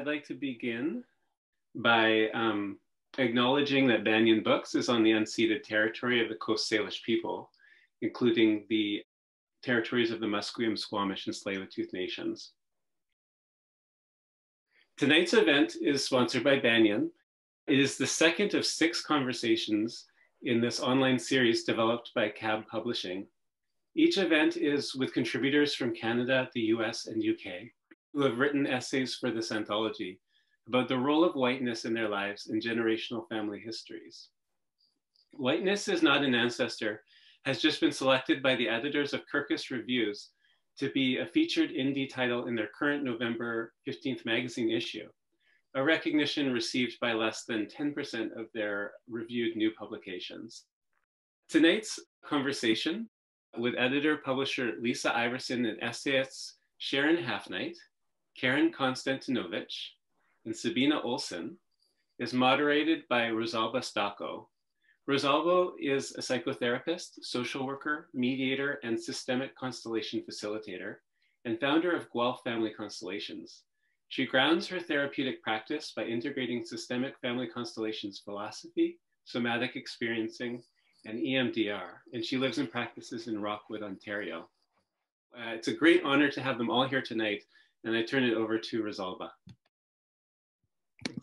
I'd like to begin by um, acknowledging that Banyen Books is on the unceded territory of the Coast Salish people, including the territories of the Musqueam, Squamish, and Tsleil-Waututh nations. Tonight's event is sponsored by Banyen. It is the second of six conversations in this online series developed by CAB Publishing. Each event is with contributors from Canada, the US, and UK who have written essays for this anthology about the role of whiteness in their lives and generational family histories. Whiteness is not an ancestor has just been selected by the editors of Kirkus Reviews to be a featured indie title in their current November 15th magazine issue, a recognition received by less than 10% of their reviewed new publications. Tonight's conversation with editor publisher Lisa Iversen and essayists Sharon Halfnight, Karin Konstantynowicz, and Sabina Olsen, is moderated by Rosalba Stocco. Rosalba is a psychotherapist, social worker, mediator, and systemic constellation facilitator, and founder of Guelph Family Constellations. She grounds her therapeutic practice by integrating systemic family constellations philosophy, somatic experiencing, and EMDR, and she lives and practices in Rockwood, Ontario. Uh, it's a great honor to have them all here tonight, and I turn it over to Rosalba.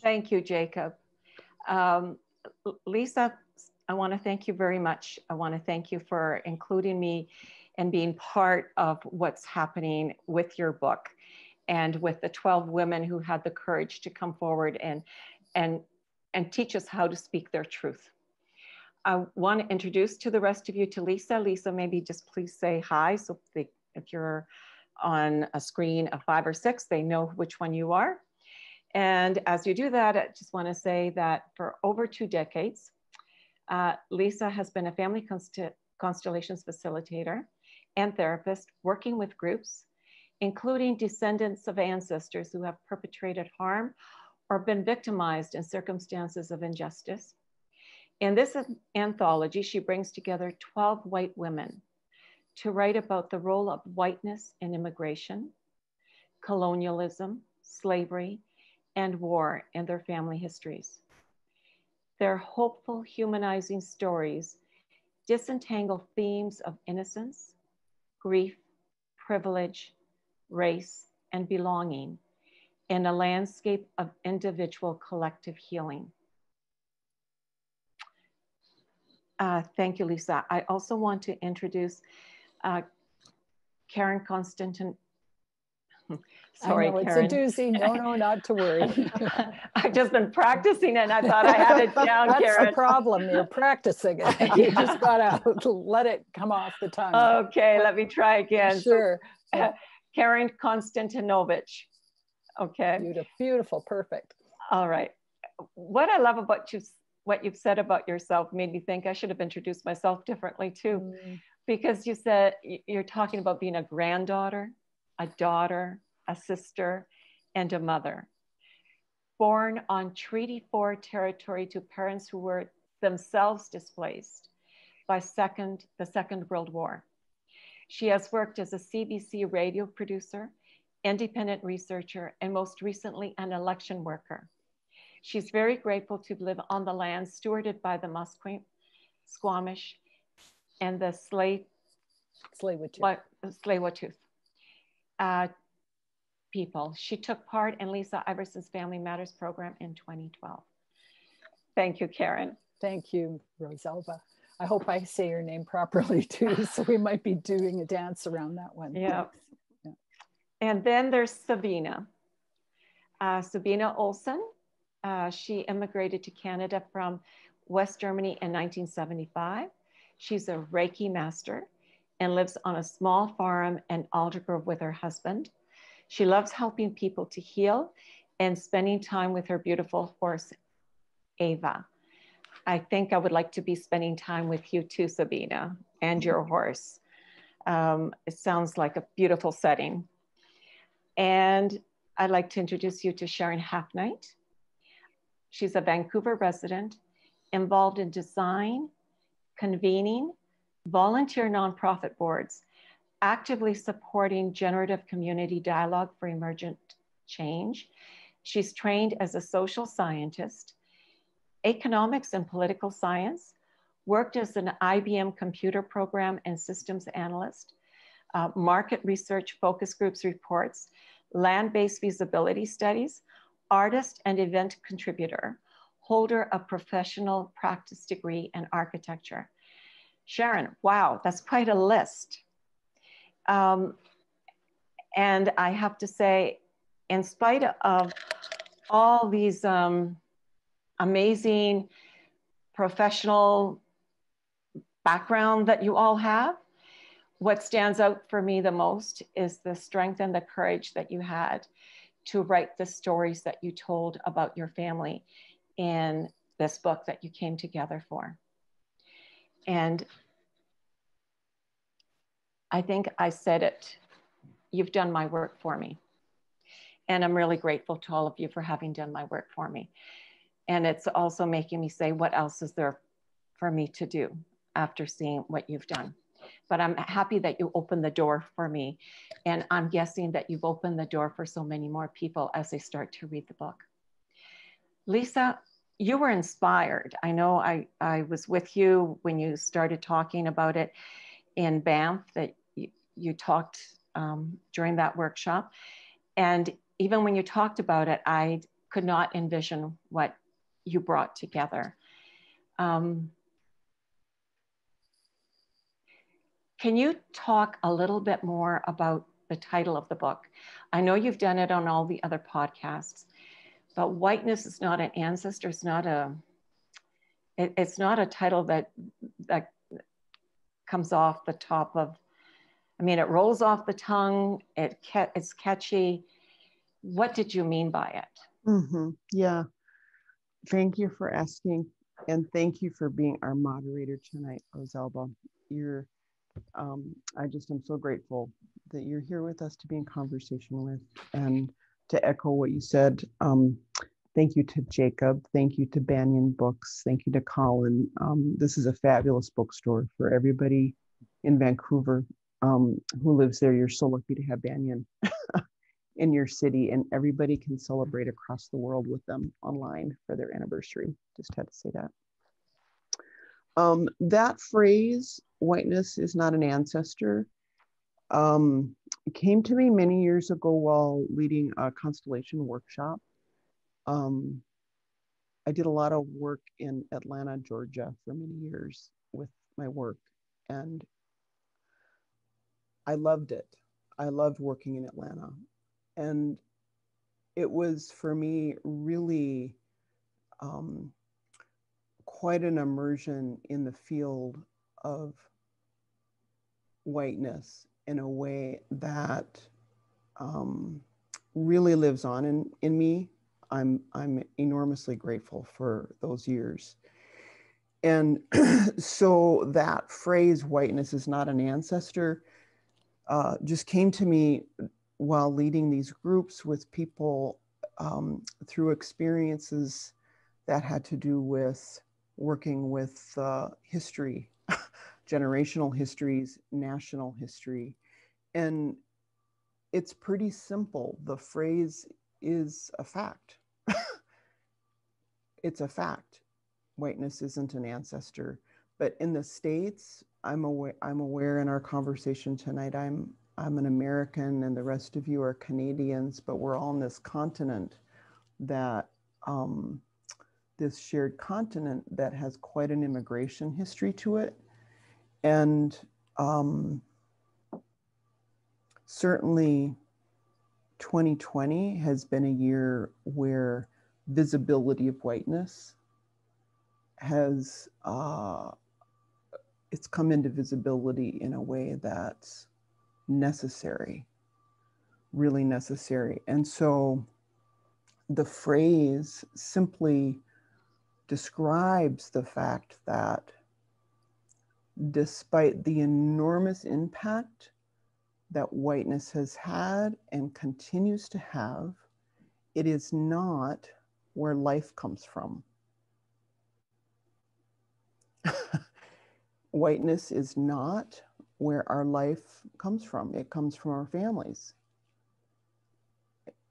Thank you, Jacob. Um, Lisa, I want to thank you very much. I want to thank you for including me and being part of what's happening with your book and with the 12 women who had the courage to come forward and, and, and teach us how to speak their truth. I want to introduce to the rest of you to Lisa. Lisa, maybe just please say hi. So they, if you're on a screen of five or six, they know which one you are. And as you do that, I just want to say that for over two decades, uh, Lisa has been a family const constellations facilitator and therapist working with groups, including descendants of ancestors who have perpetrated harm or been victimized in circumstances of injustice. In this anthology, she brings together 12 white women to write about the role of whiteness in immigration, colonialism, slavery, and war in their family histories. Their hopeful, humanizing stories disentangle themes of innocence, grief, privilege, race, and belonging in a landscape of individual collective healing. Uh, thank you, Lisa. I also want to introduce uh, Karin Constantin. Sorry, know, Karin. It's a doozy. No, no, not to worry. I've just been practicing and I thought I had it down, That's Karin. the problem. You're practicing it. You just got to let it come off the tongue. Okay, let me try again. Sure. So, uh, Karin Konstantynowicz. Okay. Beautiful, beautiful, perfect. All right. What I love about you, what you've said about yourself made me think I should have introduced myself differently too. Mm because you said you're talking about being a granddaughter, a daughter, a sister, and a mother. Born on Treaty 4 territory to parents who were themselves displaced by second, the Second World War. She has worked as a CBC radio producer, independent researcher, and most recently, an election worker. She's very grateful to live on the land stewarded by the Musqueam, Squamish, and the Slay, Tsleil-Waututh uh, people. She took part in Lisa Iversen's Family Matters program in 2012. Thank you, Karin. Thank you, Rosalba. I hope I say your name properly too, so we might be doing a dance around that one. Yeah. yeah. And then there's Sabina. Uh, Sabina Olsen. Uh, she immigrated to Canada from West Germany in 1975. She's a Reiki master and lives on a small farm in Aldergrove with her husband. She loves helping people to heal and spending time with her beautiful horse, Ava. I think I would like to be spending time with you too, Sabina, and your horse. Um, it sounds like a beautiful setting. And I'd like to introduce you to Sharon Halfnight. She's a Vancouver resident involved in design convening volunteer nonprofit boards, actively supporting generative community dialogue for emergent change. She's trained as a social scientist, economics and political science, worked as an IBM computer program and systems analyst, uh, market research focus groups reports, land-based feasibility studies, artist and event contributor, holder of professional practice degree in architecture. Sharon, wow, that's quite a list. Um, and I have to say, in spite of all these um, amazing professional background that you all have, what stands out for me the most is the strength and the courage that you had to write the stories that you told about your family in this book that you came together for. And I think I said it, you've done my work for me. And I'm really grateful to all of you for having done my work for me. And it's also making me say, what else is there for me to do after seeing what you've done? But I'm happy that you opened the door for me. And I'm guessing that you've opened the door for so many more people as they start to read the book. Lisa, you were inspired. I know I, I was with you when you started talking about it in Banff that you, you talked um, during that workshop. And even when you talked about it, I could not envision what you brought together. Um, can you talk a little bit more about the title of the book? I know you've done it on all the other podcasts, but whiteness is not an ancestor. It's not a. It, it's not a title that that comes off the top of. I mean, it rolls off the tongue. It it's catchy what did you mean by it? Mm-hmm. Yeah. Thank you for asking. And thank you for being our moderator tonight, Rosalba. You're, um, I just am so grateful that you're here with us to be in conversation with. And to echo what you said, um, thank you to Jacob. Thank you to Banyen Books. Thank you to Colin. Um, this is a fabulous bookstore for everybody in Vancouver um, who lives there. You're so lucky to have Banyen. in your city and everybody can celebrate across the world with them online for their anniversary. Just had to say that. Um, that phrase, whiteness is not an ancestor, um, came to me many years ago while leading a constellation workshop. Um, I did a lot of work in Atlanta, Georgia for many years with my work, and I loved it. I loved working in Atlanta and it was for me really um, quite an immersion in the field of whiteness in a way that um, really lives on in, in me. I'm, I'm enormously grateful for those years. And so that phrase, whiteness is not an ancestor, uh, just came to me while leading these groups with people um, through experiences that had to do with working with uh, history, generational histories, national history. And it's pretty simple. The phrase is a fact. it's a fact. Whiteness isn't an ancestor. But in the States, I'm aware, I'm aware in our conversation tonight, I'm I'm an American and the rest of you are Canadians, but we're all on this continent that, um, this shared continent that has quite an immigration history to it. And um, certainly 2020 has been a year where visibility of whiteness has, uh, it's come into visibility in a way that's necessary, really necessary. And so the phrase simply describes the fact that despite the enormous impact that whiteness has had and continues to have, it is not where life comes from. whiteness is not where our life comes from. It comes from our families.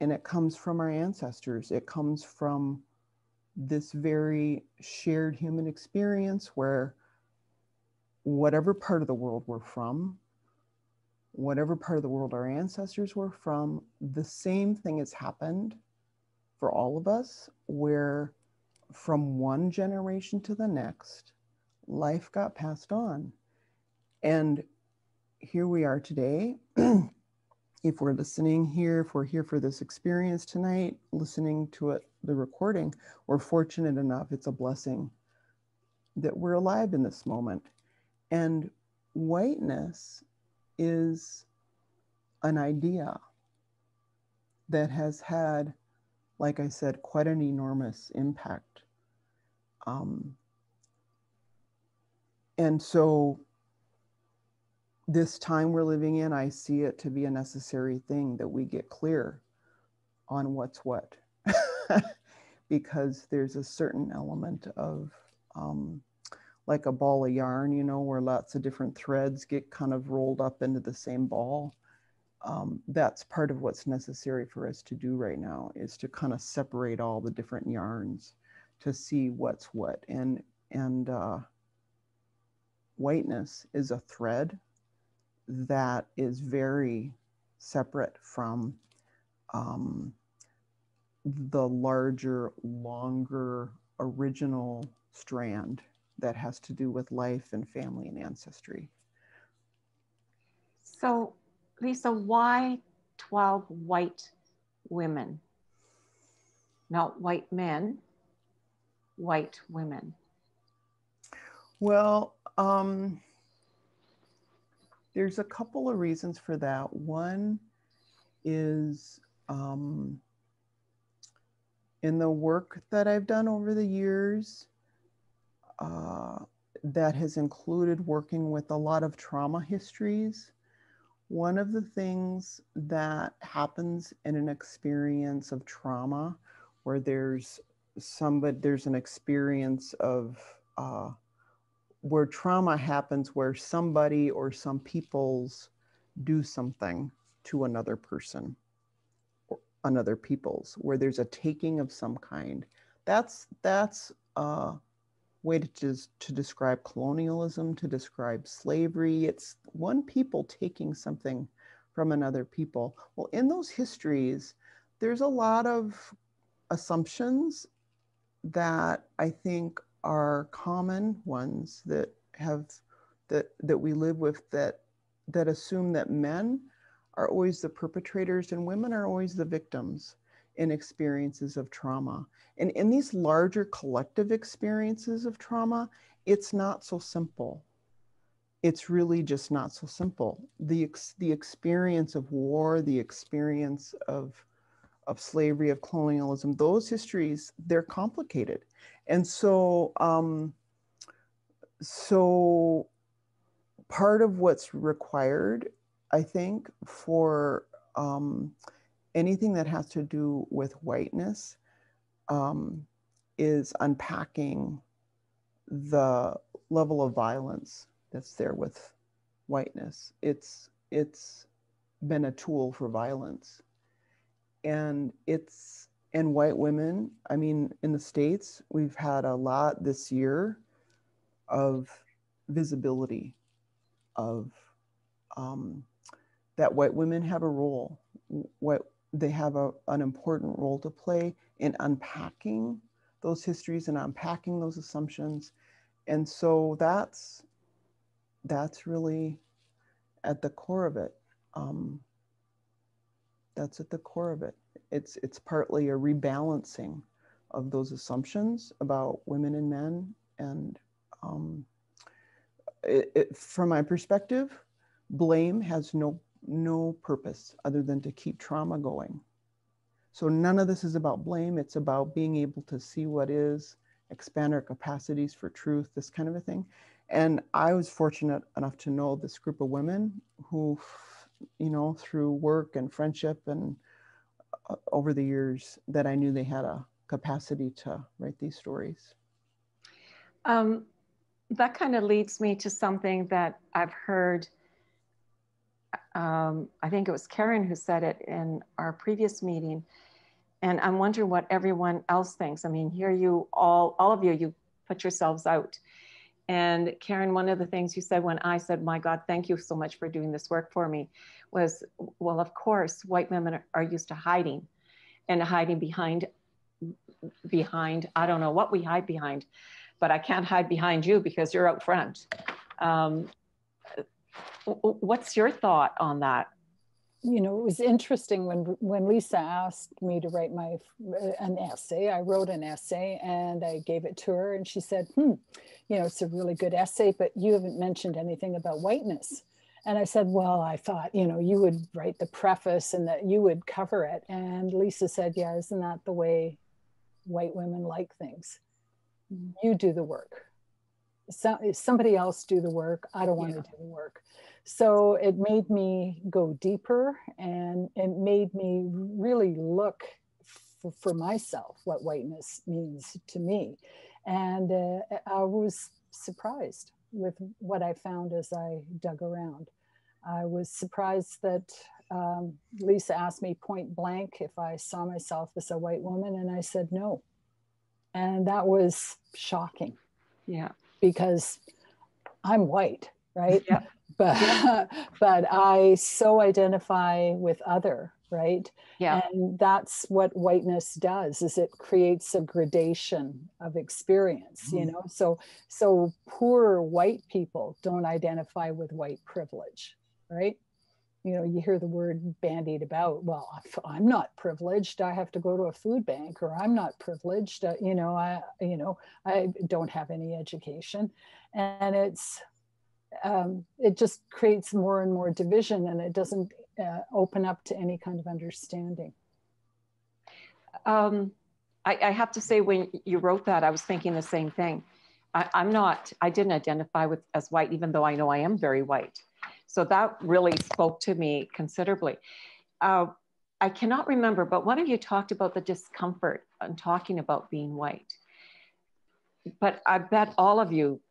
and it comes from our ancestors. It comes from this very shared human experience where whatever part of the world we're from, whatever part of the world our ancestors were from, the same thing has happened for all of us, where from one generation to the next, life got passed on. And here we are today. if we're listening here, if we're here for this experience tonight, listening to it, the recording, we're fortunate enough, it's a blessing that we're alive in this moment. And whiteness is an idea that has had, like I said, quite an enormous impact. Um, and so, this time we're living in, I see it to be a necessary thing that we get clear on what's what. because there's a certain element of um, like a ball of yarn, you know, where lots of different threads get kind of rolled up into the same ball. Um, that's part of what's necessary for us to do right now is to kind of separate all the different yarns to see what's what. And and uh, whiteness is a thread that is very separate from um, the larger, longer, original strand that has to do with life and family and ancestry. So, Lisa, why 12 white women? Not white men, white women. Well, um, there's a couple of reasons for that. One is um, in the work that I've done over the years, uh, that has included working with a lot of trauma histories. One of the things that happens in an experience of trauma, where there's somebody, there's an experience of uh, where trauma happens, where somebody or some peoples do something to another person, or another people's, where there's a taking of some kind. That's that's uh, way to, just, to describe colonialism, to describe slavery. It's one people taking something from another people. Well, in those histories, there's a lot of assumptions that I think are common ones that have that that we live with that that assume that men are always the perpetrators and women are always the victims in experiences of trauma. And in these larger collective experiences of trauma, it's not so simple. It's really just not so simple. The, ex- the experience of war, the experience of, of slavery, of colonialism, those histories, they're complicated. And so, um, so part of what's required, I think, for um, anything that has to do with whiteness um, is unpacking the level of violence that's there with whiteness. It's it's been a tool for violence, and it's and white women. I mean, in the states, we've had a lot this year of visibility of um, that white women have a role. What they have a, an important role to play in unpacking those histories and unpacking those assumptions. And so that's that's really at the core of it. Um, that's at the core of it. It's it's partly a rebalancing of those assumptions about women and men. And um, it, it, from my perspective, blame has no no purpose other than to keep trauma going. So none of this is about blame. It's about being able to see what is, expand our capacities for truth, this kind of a thing. And I was fortunate enough to know this group of women who, you know, through work and friendship and uh, over the years that I knew they had a capacity to write these stories. Um, that kind of leads me to something that I've heard um, I think it was Karin who said it in our previous meeting. And I'm wondering what everyone else thinks. I mean, here you all, all of you, you put yourselves out. And Karin, one of the things you said when I said, my God, thank you so much for doing this work for me was, well, of course, white women are used to hiding and hiding behind, behind, I don't know what we hide behind, but I can't hide behind you because you're out front. Um, what's your thought on that? You know, it was interesting when when Lisa asked me to write my an essay. I wrote an essay and I gave it to her, and she said, "Hmm, you know, it's a really good essay, but you haven't mentioned anything about whiteness." And I said, Well, I thought, you know, you would write the preface and that you would cover it. And Lisa said, Yeah, isn't that the way white women like things? Mm-hmm. You do the work. So, somebody else do the work. I don't want yeah. to do the work. So it made me go deeper and it made me really look for, for myself what whiteness means to me. And uh, I was surprised with what I found as I dug around. I was surprised that um, Lisa asked me point blank if I saw myself as a white woman, and I said no. And that was shocking. Yeah. Because I'm white, right? Yeah. But yeah. but I so identify with other, right? Yeah. And that's what whiteness does is it creates a gradation of experience, mm-hmm. you know. So so poor white people don't identify with white privilege right? You know, you hear the word bandied about. Well, I'm not privileged. I have to go to a food bank, or I'm not privileged. Uh, you know, I, you know, I don't have any education, and it's, um, it just creates more and more division, and it doesn't uh, open up to any kind of understanding. Um, I, I have to say, when you wrote that, I was thinking the same thing. I, am not, I didn't identify with as white, even though I know I am very white. So that really spoke to me considerably. Uh, I cannot remember, but one of you talked about the discomfort and talking about being white. But I bet all of you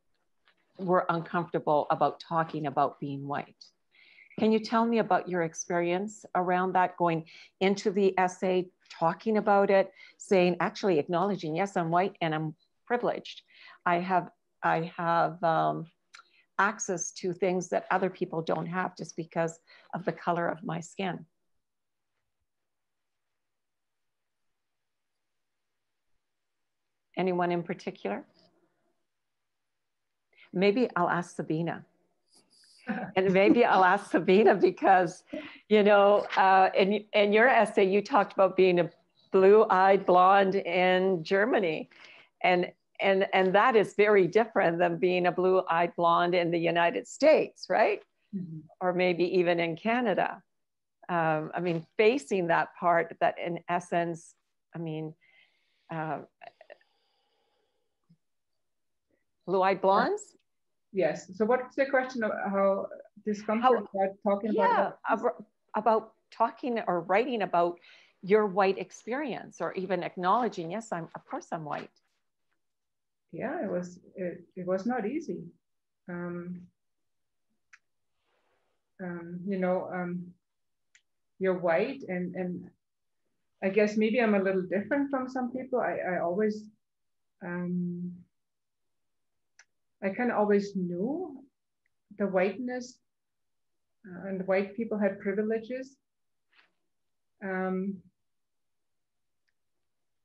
were uncomfortable about talking about being white. Can you tell me about your experience around that, going into the essay, talking about it, saying, actually acknowledging, yes, I'm white and I'm privileged. I have, I have um, access to things that other people don't have just because of the color of my skin. Anyone in particular? Maybe I'll ask Sabina. and maybe I'll ask Sabina because, you know, uh, in, in your essay, you talked about being a blue eyed blonde in Germany. And and and that is very different than being a blue-eyed blonde in the United States, right? Mm-hmm. Or maybe even in Canada. Um, I mean, facing that part that, in essence, I mean, uh, blue-eyed blondes. Yes. So, what's the question of how discomfort how, about talking yeah, about about talking or writing about your white experience, or even acknowledging, yes, I'm of course I'm white yeah, it was it, it was not easy. Um, um, you know, um, you're white, and and I guess maybe I'm a little different from some people. I I always um, I kind of always knew the whiteness uh, and white people had privileges. Um,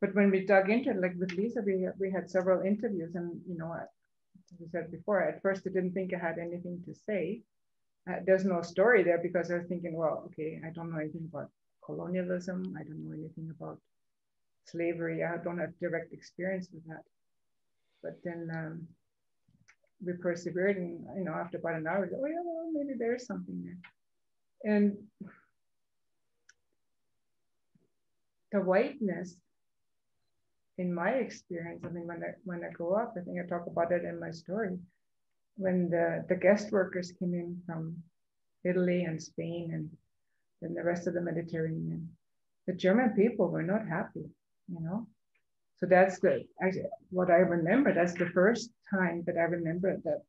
but when we dug into it, like with Lisa, we, we had several interviews and, you know, as we said before, at first I didn't think I had anything to say. Uh, there's no story there because I was thinking, well, okay, I don't know anything about colonialism. I don't know anything about slavery. I don't have direct experience with that. But then um, we persevered and, you know, after about an hour, we oh yeah, well, maybe there's something there. And the whiteness in my experience, I mean, when I, when I grew up, I think I talk about it in my story, when the, the guest workers came in from Italy and Spain and then the rest of the Mediterranean, the German people were not happy, you know? So that's the, what I remember, that's the first time that I remember that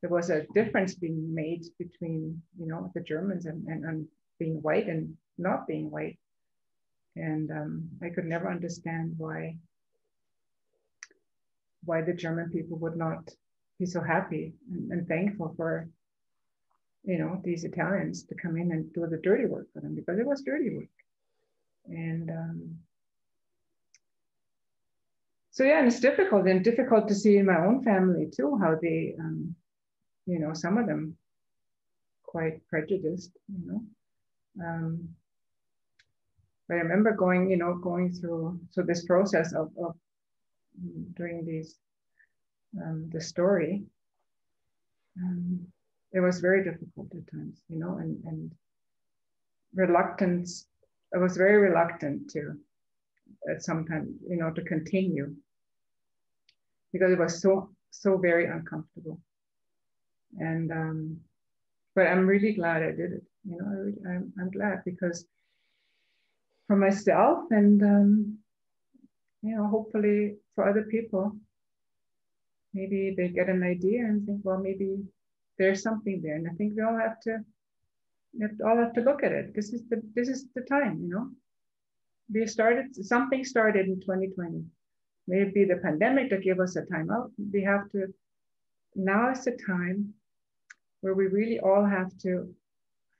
there was a difference being made between, you know, the Germans and, and, and being white and not being white. And um, I could never understand why why the German people would not be so happy and, and thankful for you know these Italians to come in and do the dirty work for them because it was dirty work. And um, so yeah, and it's difficult and difficult to see in my own family too how they, um, you know, some of them quite prejudiced, you know. Um, but I remember going, you know, going through so this process of, of doing these um, the story. Um, it was very difficult at times, you know, and and reluctance. I was very reluctant to at some time, you know, to continue because it was so so very uncomfortable. And um, but I'm really glad I did it. You know, I am I'm, I'm glad because for myself and um, you know, hopefully for other people, maybe they get an idea and think, well, maybe there's something there. And I think we all have to, we all have to look at it. This is the this is the time, you know. We started something started in 2020. Maybe the pandemic that gave us a time out. We have to now is the time where we really all have to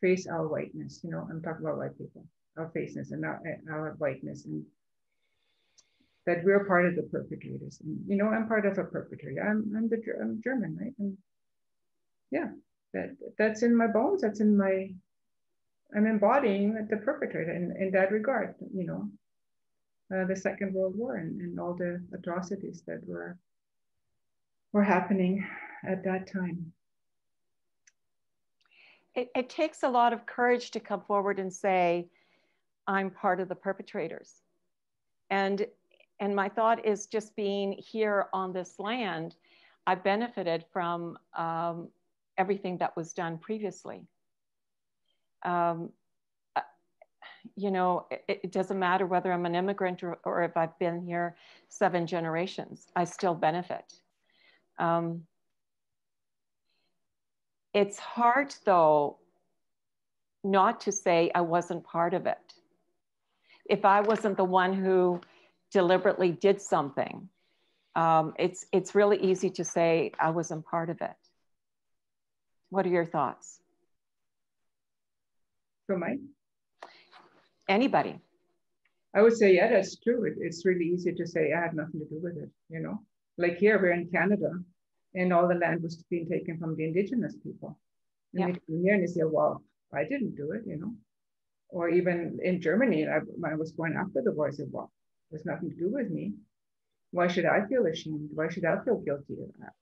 face our whiteness. You know, I'm talking about white people, our faceness and our, our whiteness and that we're part of the perpetrators. And, you know, I'm part of a perpetrator. I'm, I'm, the, I'm German, right? And yeah, that that's in my bones. That's in my, I'm embodying the perpetrator in, in that regard, you know, uh, the Second World War and, and all the atrocities that were, were happening at that time. It, it takes a lot of courage to come forward and say, I'm part of the perpetrators. And and my thought is just being here on this land, I benefited from um, everything that was done previously. Um, uh, you know, it, it, doesn't matter whether I'm an immigrant or, or, if I've been here seven generations, I still benefit. Um, it's hard though not to say I wasn't part of it. If I wasn't the one who deliberately did something, um, it's, it's really easy to say, I wasn't part of it. What are your thoughts? For mine? Anybody. I would say, yeah, that's true. It, it's really easy to say, I had nothing to do with it, you know? Like here, we're in Canada, and all the land was being taken from the indigenous people. And yeah. you here and you say, well, I didn't do it, you know? Or even in Germany, I, I was going after the war, I said, well, has nothing to do with me. Why should I feel ashamed? Why should I feel guilty of that?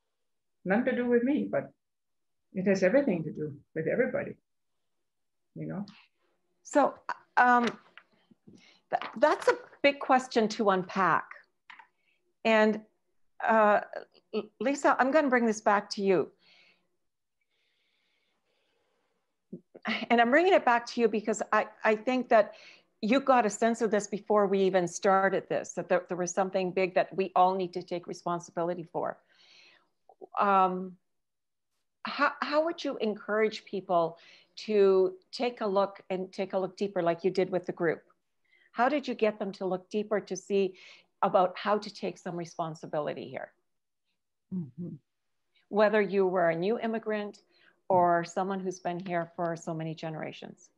Nothing to do with me, but it has everything to do with everybody, you know? So um, th that's a big question to unpack. And uh, Lisa, I'm going to bring this back to you. And I'm bringing it back to you because I, I think that you got a sense of this before we even started this, that there, there was something big that we all need to take responsibility for. Um, how, how would you encourage people to take a look and take a look deeper like you did with the group? How did you get them to look deeper to see about how to take some responsibility here? Mm -hmm. Whether you were a new immigrant or someone who's been here for so many generations.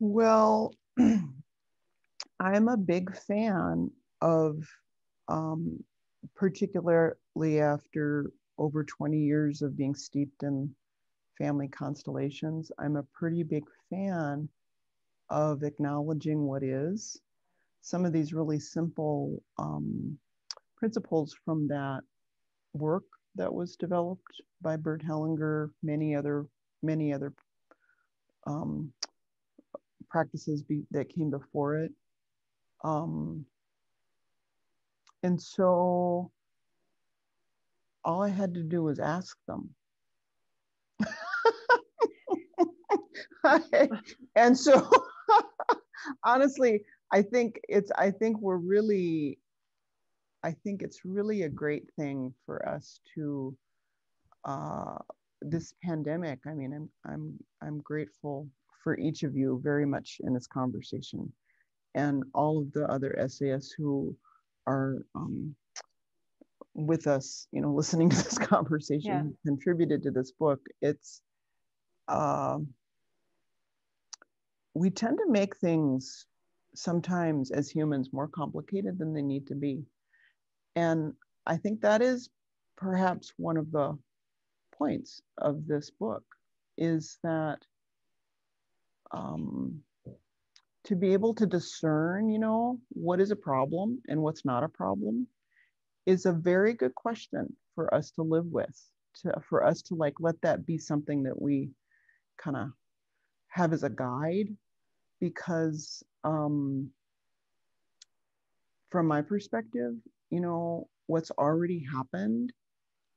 Well, I'm a big fan of, um, particularly after over 20 years of being steeped in family constellations, I'm a pretty big fan of acknowledging what is. Some of these really simple um, principles from that work that was developed by Bert Hellinger, many other, many other um, practices be, that came before it. Um, and so all I had to do was ask them. and so honestly, I think it's I think we're really I think it's really a great thing for us to uh, this pandemic, I mean, I'm, I'm, I'm grateful for each of you very much in this conversation and all of the other essayists who are um, with us, you know, listening to this conversation, yeah. contributed to this book. It's, uh, we tend to make things sometimes as humans more complicated than they need to be. And I think that is perhaps one of the points of this book is that um, to be able to discern, you know, what is a problem and what's not a problem is a very good question for us to live with, to, for us to like let that be something that we kind of have as a guide because um, from my perspective, you know, what's already happened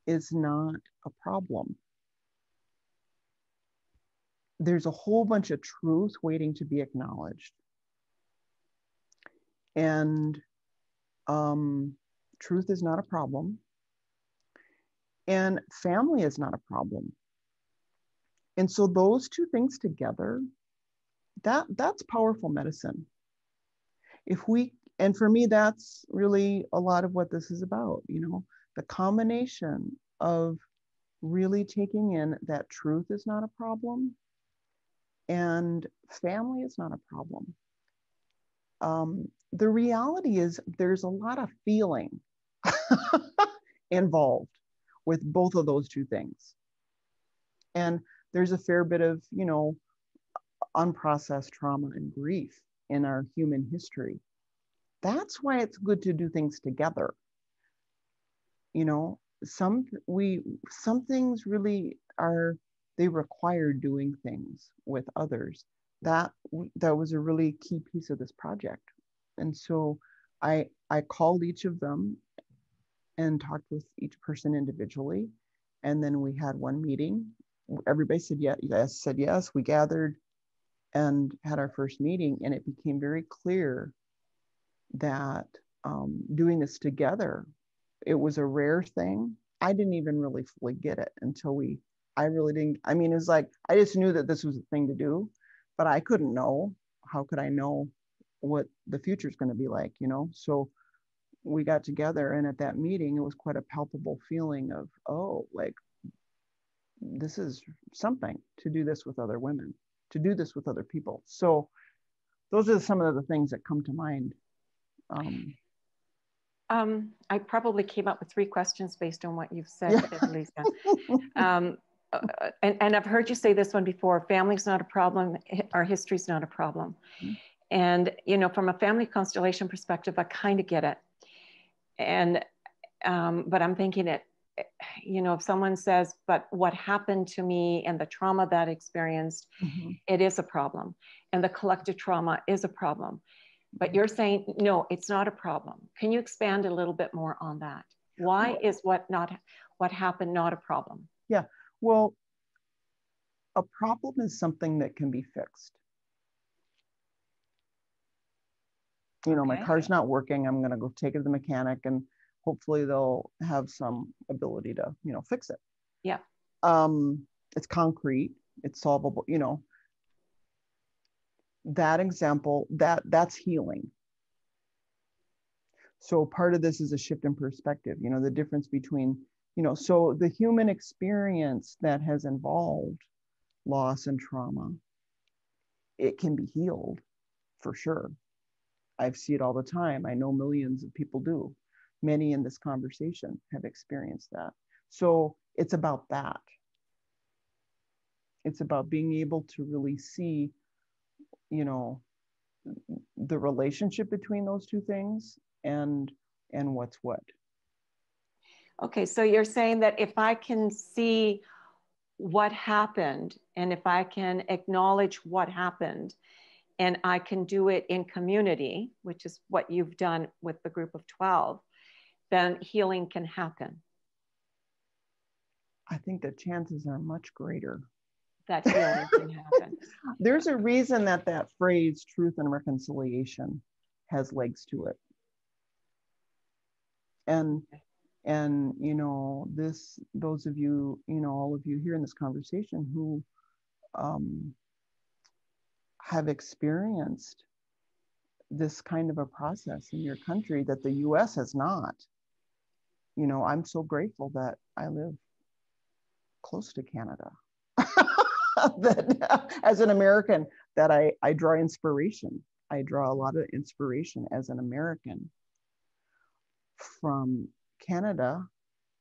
is not a problem. There's a whole bunch of truth waiting to be acknowledged. And um, truth is not a problem. And family is not a problem. And so those two things together, that that's powerful medicine. If we and for me that's really a lot of what this is about, you know, the combination of really taking in that truth is not a problem and family is not a problem. Um, the reality is there's a lot of feeling involved with both of those two things. And there's a fair bit of, you know, unprocessed trauma and grief in our human history. That's why it's good to do things together. You know, some we some things really are they require doing things with others. That that was a really key piece of this project. And so I I called each of them and talked with each person individually. And then we had one meeting. Everybody said yes. Guys said yes. We gathered and had our first meeting, and it became very clear that um, doing this together, it was a rare thing. I didn't even really fully get it until we. I really didn't. I mean, it's like I just knew that this was a thing to do, but I couldn't know. How could I know what the future is going to be like? You know, so we got together and at that meeting it was quite a palpable feeling of oh like this is something to do this with other women to do this with other people so those are some of the things that come to mind um, um, I probably came up with three questions based on what you've said, yeah. Lisa. Um, uh, and, and, I've heard you say this one before family's not a problem, our history's not a problem. Mm-hmm. And, you know, from a family constellation perspective, I kind of get it and um, but i'm thinking it you know if someone says but what happened to me and the trauma that I experienced mm-hmm. it is a problem and the collective trauma is a problem but mm-hmm. you're saying no it's not a problem can you expand a little bit more on that why is what not what happened not a problem yeah well a problem is something that can be fixed you know, okay. my car's not working. I'm going to go take it to the mechanic and hopefully they'll have some ability to, you know, fix it. Yeah. Um, it's concrete, it's solvable, you know. That example, that that's healing. So part of this is a shift in perspective, you know, the difference between, you know, so the human experience that has involved loss and trauma, it can be healed for sure I see it all the time. I know millions of people do. Many in this conversation have experienced that. So it's about that. It's about being able to really see, you know, the relationship between those two things and and what's what. Okay, so you're saying that if I can see what happened and if I can acknowledge what happened and I can do it in community, which is what you've done with the group of 12, then healing can happen. I think the chances are much greater. That healing can happen. There's a reason that that phrase, truth and reconciliation, has legs to it. And and you know this those of you you know all of you here in this conversation who um, have experienced this kind of a process in your country that the us has not you know i'm so grateful that i live close to canada. That as an american that i i draw inspiration. I draw a lot of inspiration as an american from Canada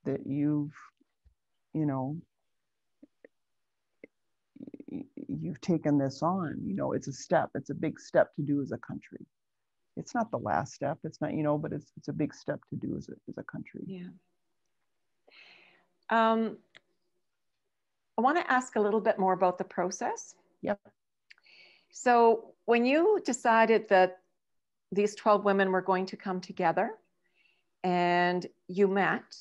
that you've, you know, you've taken this on. You know, it's a step. It's a big step to do as a country. It's not the last step. It's not, you know, but it's it's a big step to do as a as a country. Yeah. Um, I want to ask a little bit more about the process. Yep. So when you decided that these 12 women were going to come together, and you met,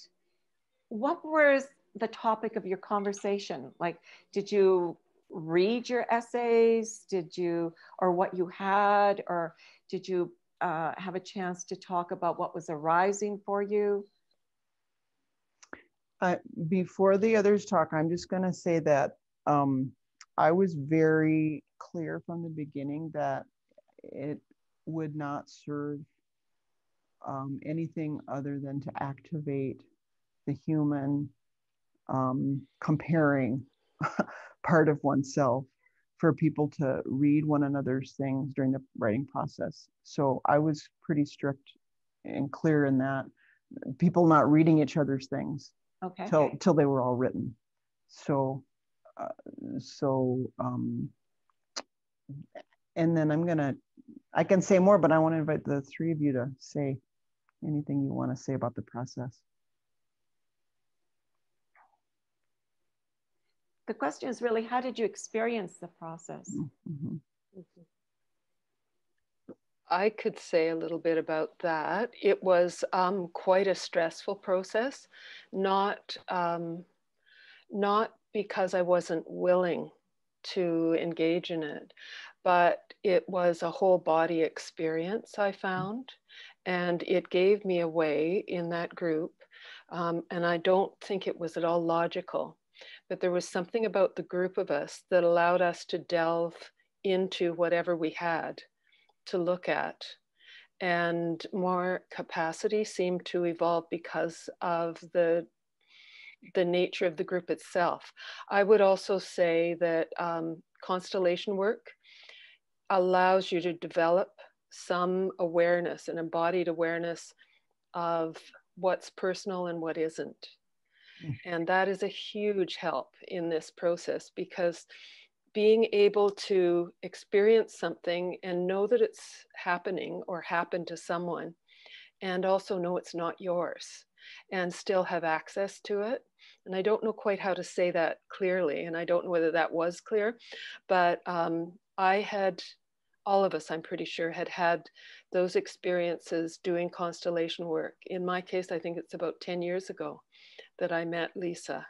what was the topic of your conversation? Like, did you read your essays? Did you, or what you had, or did you uh, have a chance to talk about what was arising for you? Uh, before the others talk, I'm just going to say that um, I was very clear from the beginning that it would not serve um, anything other than to activate the human um, comparing part of oneself for people to read one another's things during the writing process. So I was pretty strict and clear in that people not reading each other's things okay. till till they were all written. So uh, so um, and then I'm gonna I can say more, but I want to invite the three of you to say anything you want to say about the process? The question is really, how did you experience the process? Mm-hmm. I could say a little bit about that. It was um, quite a stressful process, not um, not because I wasn't willing to engage in it, but it was a whole body experience I found. And it gave me away in that group. Um, and I don't think it was at all logical, but there was something about the group of us that allowed us to delve into whatever we had to look at. And more capacity seemed to evolve because of the the nature of the group itself. I would also say that um, constellation work allows you to develop some awareness, an embodied awareness of what's personal and what isn't. Mm. And that is a huge help in this process because being able to experience something and know that it's happening or happened to someone, and also know it's not yours, and still have access to it. And I don't know quite how to say that clearly, and I don't know whether that was clear, but um, I had all of us, I'm pretty sure, had had those experiences doing constellation work. In my case, I think it's about 10 years ago that I met Lisa.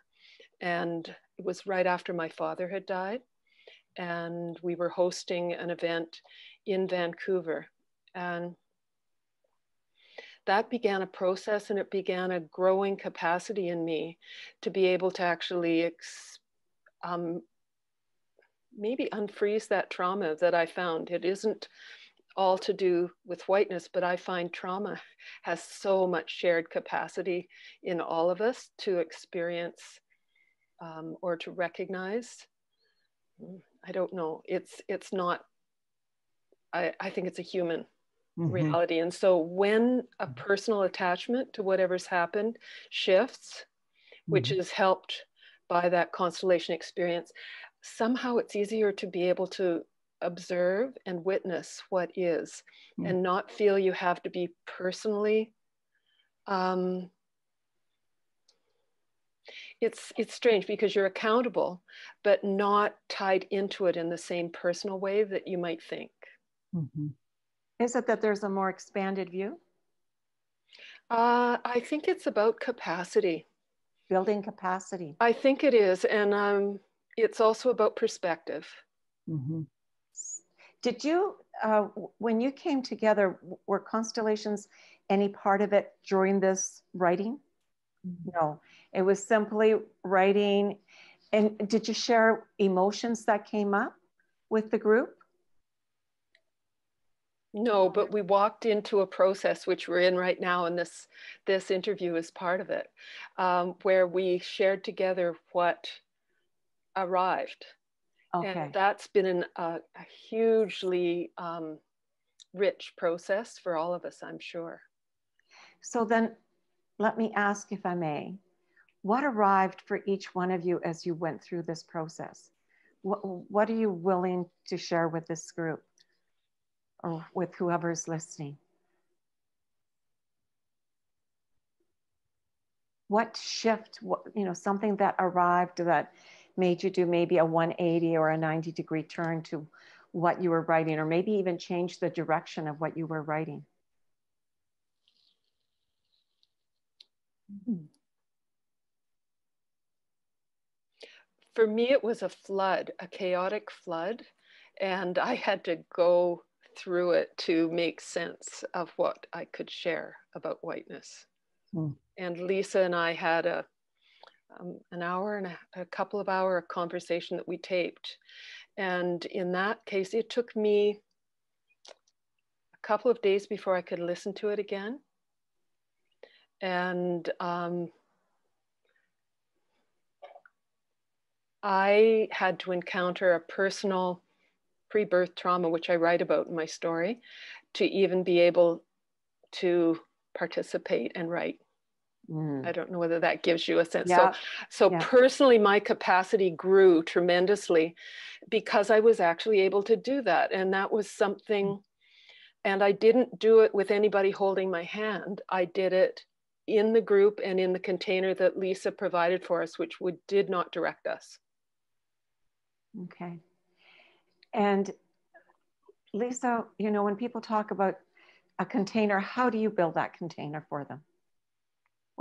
And it was right after my father had died. And we were hosting an event in Vancouver. And that began a process and it began a growing capacity in me to be able to actually ex- um, maybe unfreeze that trauma that I found. It isn't all to do with whiteness, but I find trauma has so much shared capacity in all of us to experience um, or to recognize. Mm, I don't know. It's it's not. I, I think it's a human mm-hmm. reality, and so when a personal attachment to whatever's happened shifts, which mm-hmm. is helped by that constellation experience, somehow it's easier to be able to observe and witness what is mm. and not feel you have to be personally um, it's it's strange because you're accountable but not tied into it in the same personal way that you might think mm-hmm. is it that there's a more expanded view uh, i think it's about capacity building capacity i think it is and um, it's also about perspective. Mm-hmm. Did you, uh, when you came together, were constellations any part of it during this writing? No, it was simply writing. And did you share emotions that came up with the group? No, but we walked into a process which we're in right now, and this this interview is part of it, um, where we shared together what arrived, okay. and that's been an, a, a hugely um, rich process for all of us, I'm sure. So then, let me ask, if I may, what arrived for each one of you as you went through this process? What, what are you willing to share with this group? or with whoever's listening. What shift, what, you know, something that arrived that made you do maybe a 180 or a 90 degree turn to what you were writing, or maybe even change the direction of what you were writing? For me, it was a flood, a chaotic flood. And I had to go through it to make sense of what I could share about whiteness. Mm. And Lisa and I had a um, an hour and a, a, couple of hour of conversation that we taped. And in that case, it took me a couple of days before I could listen to it again. And um, I had to encounter a personal pre birth trauma, which I write about in my story, to even be able to participate and write. Mm. I don't know whether that gives you a sense. Yeah. So, so yeah. personally, my capacity grew tremendously because I was actually able to do that. And that was something, mm. and I didn't do it with anybody holding my hand. I did it in the group and in the container that Lisa provided for us, which would, did not direct us. Okay. And Lisa, you know, when people talk about a container, how do you build that container for them?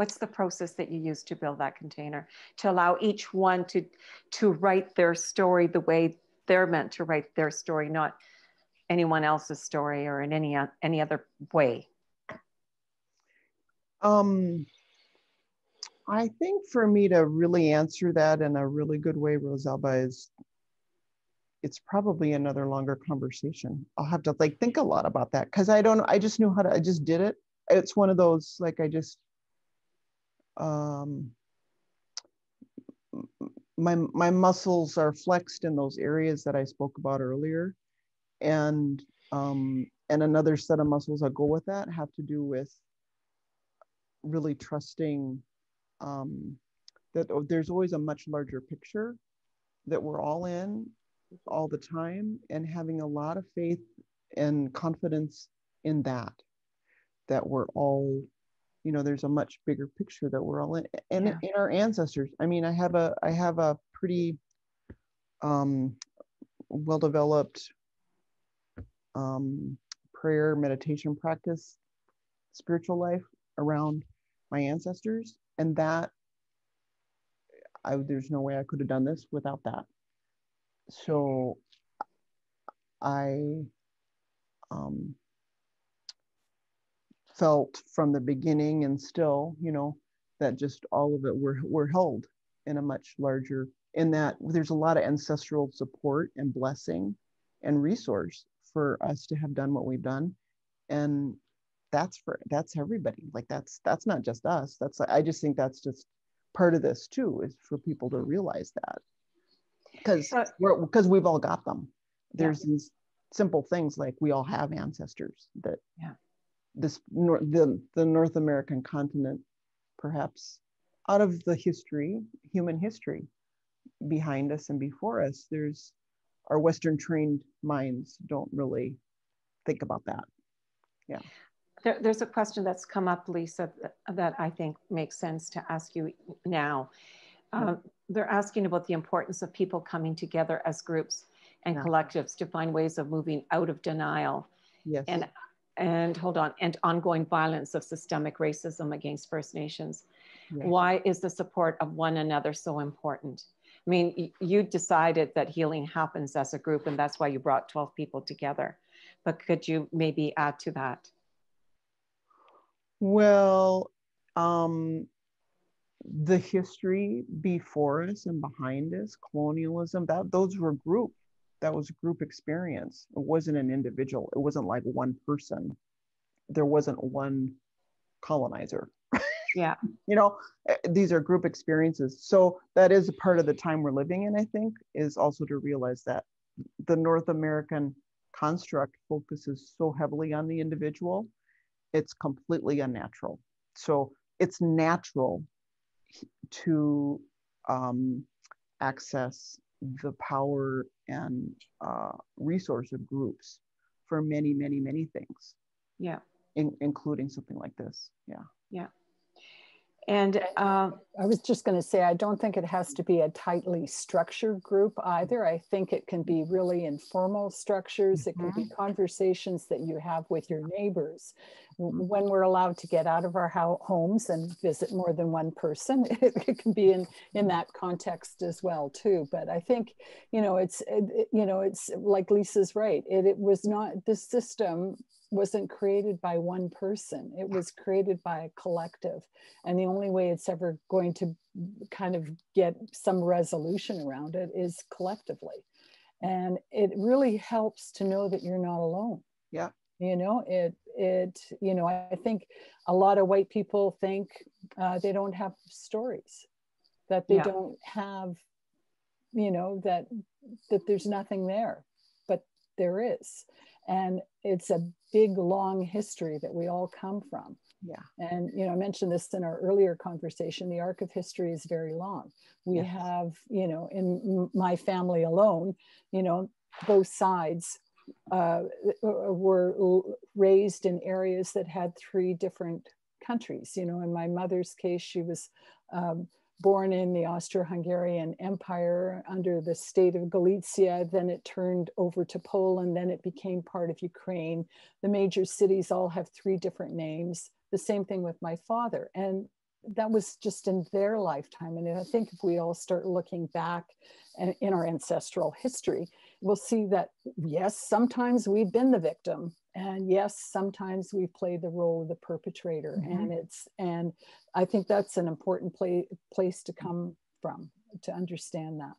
What's the process that you use to build that container to allow each one to, to write their story the way they're meant to write their story, not anyone else's story or in any, any other way? Um, I think for me to really answer that in a really good way, Rosalba, is it's probably another longer conversation. I'll have to like think a lot about that because I don't. I just knew how to. I just did it. It's one of those like I just. Um, my my muscles are flexed in those areas that I spoke about earlier, and um, and another set of muscles that go with that have to do with really trusting um, that there's always a much larger picture that we're all in all the time and having a lot of faith and confidence in that that we're all you know there's a much bigger picture that we're all in and yeah. in our ancestors i mean i have a i have a pretty um well developed um prayer meditation practice spiritual life around my ancestors and that I, there's no way i could have done this without that so I um, felt from the beginning and still, you know, that just all of it were, were held in a much larger, in that there's a lot of ancestral support and blessing and resource for us to have done what we've done. And that's for, that's everybody. Like that's, that's not just us. That's, I just think that's just part of this too, is for people to realize that because uh, we're because we've all got them there's yeah. these simple things like we all have ancestors that yeah this the, the north american continent perhaps out of the history human history behind us and before us there's our western trained minds don't really think about that yeah there, there's a question that's come up lisa that, that i think makes sense to ask you now um, they're asking about the importance of people coming together as groups and yeah. collectives to find ways of moving out of denial. Yes. And and hold on, and ongoing violence of systemic racism against First Nations. Yes. Why is the support of one another so important? I mean, you decided that healing happens as a group, and that's why you brought 12 people together. But could you maybe add to that? Well, um, the history before us and behind us, colonialism, that those were group. That was a group experience. It wasn't an individual. It wasn't like one person. There wasn't one colonizer. Yeah. you know, eh, these are group experiences. So that is a part of the time we're living in, I think, is also to realize that the North American construct focuses so heavily on the individual, it's completely unnatural. So it's natural to um, access the power and uh, resource of groups for many, many, many things. Yeah. In, including something like this. Yeah. Yeah. And uh, I was just going to say, I don't think it has to be a tightly structured group either. I think it can be really informal structures. Mm-hmm. It can be mm-hmm. conversations that you have with your neighbors. Mm-hmm. When we're allowed to get out of our homes and visit more than one person, it, it, can be in in that context as well too. But I think, you know, it's it, you know, it's like Lisa's right. It, it was not this system wasn't created by one person. It was created by a collective. And the only way it's ever going to kind of get some resolution around it is collectively. And it really helps to know that you're not alone. Yeah. You know it it you know i think a lot of white people think uh, they don't have stories that they yeah. don't have you know that that there's nothing there but there is. And it's a big long history that we all come from. Yeah. And you know i mentioned this in our earlier conversation the arc of history is very long. We yes. have you know in my family alone you know both sides uh, were raised in areas that had three different countries you know in my mother's case she was um, born in the Austro-Hungarian Empire under the state of Galicia, then it turned over to Poland, then it became part of Ukraine. The major cities all have three different names. The same thing with my father. And that was just in their lifetime. And I think if we all start looking back uh, in our ancestral history, we'll see that yes, sometimes we've been the victim, and yes, sometimes we play the role of the perpetrator. Mm-hmm. And it's and I think that's an important play, place to come from to understand that.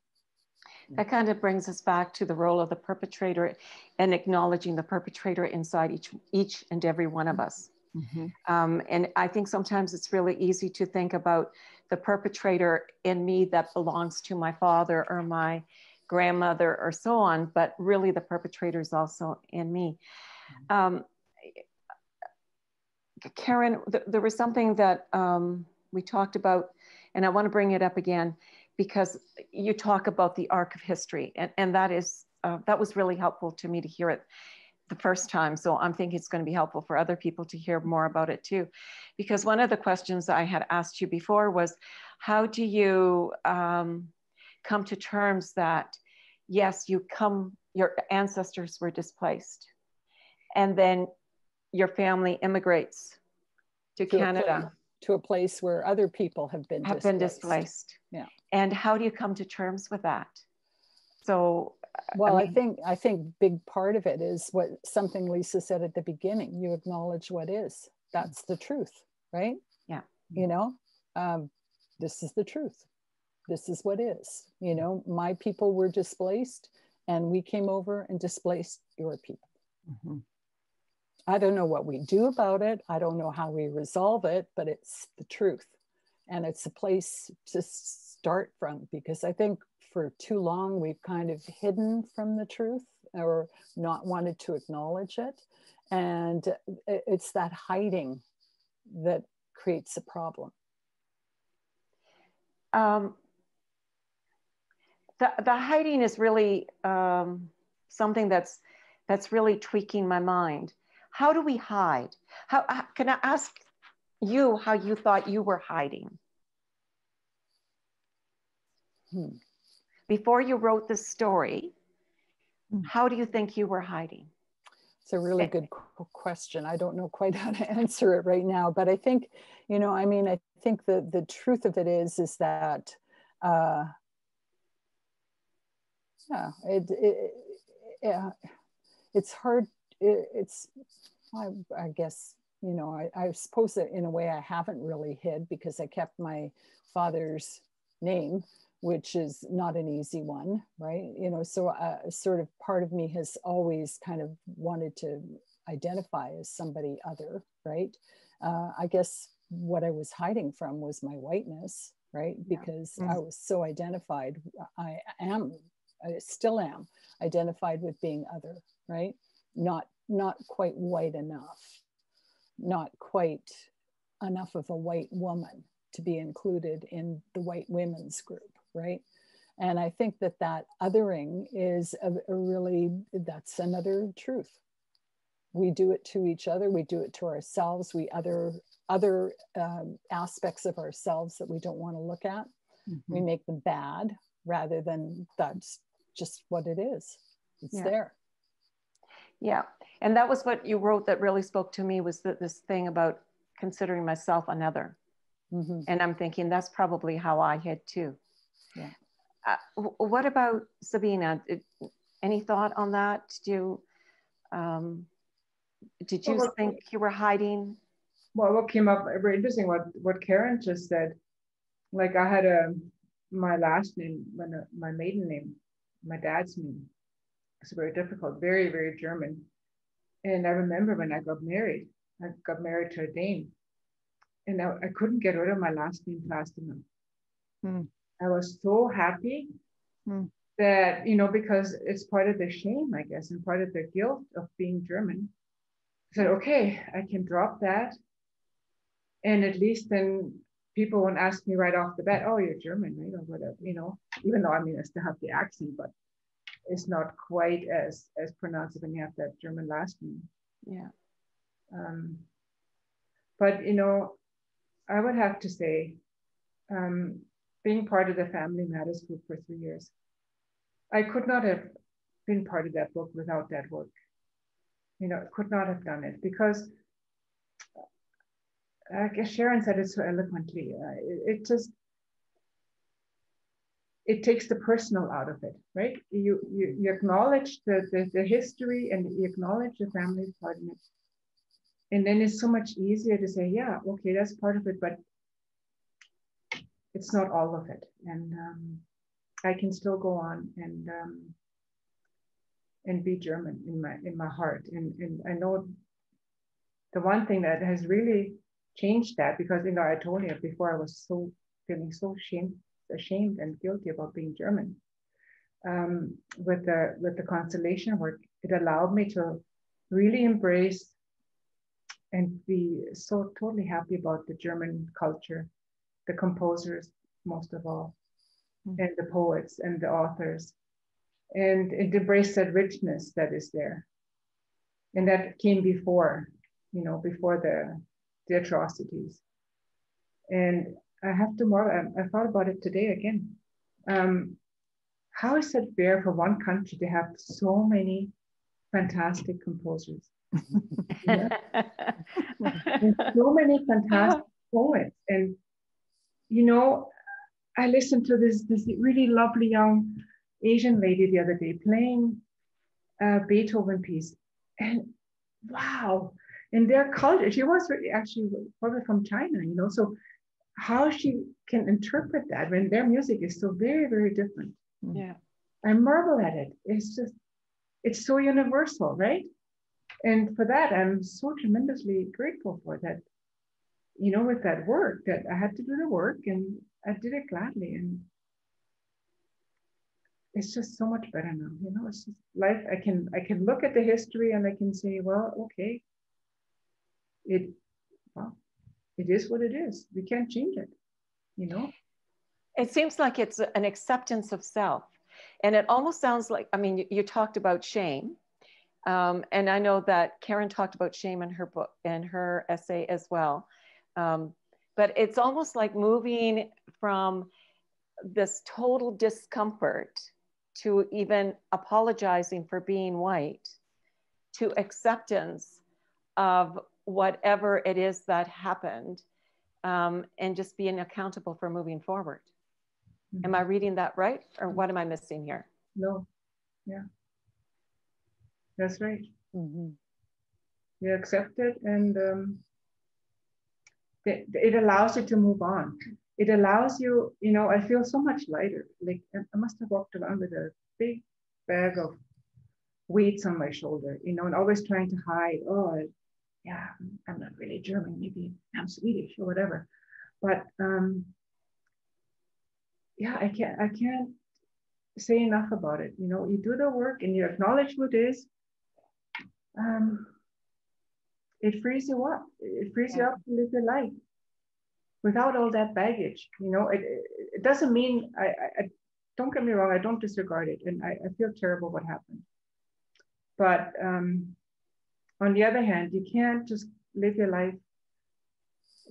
That kind of brings us back to the role of the perpetrator and acknowledging the perpetrator inside each each and every one of us. Mm-hmm. Um, and I think sometimes it's really easy to think about the perpetrator in me that belongs to my father or my grandmother or so on, but really the perpetrator is also in me. Um, Karin, th there was something that um, we talked about, and I want to bring it up again because you talk about the arc of history, and, and that is uh, that was really helpful to me to hear it the first time. So I'm thinking it's going to be helpful for other people to hear more about it too. Because one of the questions I had asked you before was, how do you um, come to terms that, yes, you come, your ancestors were displaced, and then your family immigrates to, to Canada. A to a place where other people have been have displaced. been displaced. Yeah. And how do you come to terms with that? So well I, mean, I, think i think big part of it is what something lisa said at the beginning you acknowledge what is that's the truth right yeah you know um, this is the truth this is what is you know my people were displaced and we came over and displaced your people mm-hmm. I don't know what we do about it i don't know how we resolve it but it's the truth and it's a place to start from because i think for too long we've kind of hidden from the truth or not wanted to acknowledge it. And it's that hiding that creates a problem. Um, the, the hiding is really um, something that's that's really tweaking my mind. How do we hide? How, how can I ask you how you thought you were hiding? Hmm before you wrote the story, hmm. how do you think you were hiding? It's a really good question. I don't know quite how to answer it right now, but I think, you know, I mean, I think the the truth of it is, is that, uh, yeah, it, it yeah, it's hard. It, it's, I, I guess, You know, I, I suppose that in a way I haven't really hid because I kept my father's name, which is not an easy one, right? You know, so uh, sort of part of me has always kind of wanted to identify as somebody other, right? Uh, I guess what I was hiding from was my whiteness, right? Because yeah. mm-hmm. I was so identified. I am, I still am identified with being other, right? Not not quite white enough, not quite enough of a white woman to be included in the white women's group, right? And I think that that othering is a, a really that's another truth. We do it to each other. We do it to ourselves. We other other um, aspects of ourselves that we don't want to look at. Mm-hmm. We make them bad rather than that's just what it is. It's yeah. there. Yeah. And that was what you wrote that really spoke to me was that this thing about considering myself another. Mm-hmm. And I'm thinking that's probably how I had too. Yeah. Uh, what about Sabina? Any thought on that? Did you, um, did you well, think you were hiding well, what came up very interesting what what Karin just said. Like I had a my last name, when my maiden name, my dad's name. It's very difficult, very very German. And I remember when I got married, I got married to a Dane, and I, I couldn't get rid of my last name fast enough. Hmm. I was so happy hmm. that you know because it's part of the shame, I guess, and part of the guilt of being German. I said, okay, I can drop that and at least then people won't ask me right off the bat, oh, you're German, right? Or whatever, you know, even though I mean, I still have the accent, but it's not quite as, as pronounced when you have that German last name. Yeah. Um, but, you know, I would have to say, um, being part of the Family Matters group for three years, I could not have been part of that book without that work. You know, could not have done it because I guess Sharon said it so eloquently. Uh, it, it, just it takes the personal out of it, right? You you, you acknowledge the, the, the history and you acknowledge the family part in it, and then it's so much easier to say, yeah, okay, that's part of it, but it's not all of it, and um, I can still go on and um, and be German in my in my heart, and and I know the one thing that has really changed that because in told you before I was so feeling so shame, ashamed and guilty about being German. Um, with the with the constellation work, it allowed me to really embrace and be so totally happy about the German culture, the composers most of all, mm-hmm. and the poets and the authors, and, and embrace that richness that is there, and that came before, you know, before the the atrocities. And I have to more, I, I thought about it today again. Um, how is it fair for one country to have so many fantastic composers? so many fantastic poets. And, you know, I listened to this, this really lovely young Asian lady the other day playing a Beethoven piece. And wow, in their culture. She was actually probably from China, you know. So how she can interpret that when their music is so very, very different. Mm. Yeah. I marvel at it. It's just, it's so universal, right? And for that, I'm so tremendously grateful for that. You know, with that work, that I had to do the work and I did it gladly. And it's just so much better now. You know, it's just life. I can I can look at the history and I can say, well, okay, it well, it is what it is. We can't change it, you know? It seems like it's an acceptance of self. And it almost sounds like, I mean, you, you talked about shame. Um, and I know that Karin talked about shame in her book and her essay as well. Um, but it's almost like moving from this total discomfort to even apologizing for being white to acceptance of whatever it is that happened um, and just being accountable for moving forward. Mm-hmm. Am I reading that right? Or what am I missing here? No. Yeah. That's right. Mm-hmm. You accept it and um, it, it allows you to move on. It allows you, you know, I feel so much lighter. Like I must have walked around with a big bag of weights on my shoulder, you know, and always trying to hide, oh, yeah, I'm not really German, maybe I'm Swedish or whatever. But um, yeah, I can't, I can't say enough about it. You know, you do the work and you acknowledge what is. Um, it frees you up. It frees you up to live your life without all that baggage. You know, it, it doesn't mean I, I, don't get me wrong. I don't disregard it, and I, I feel terrible what happened. But um, on the other hand, you can't just live your life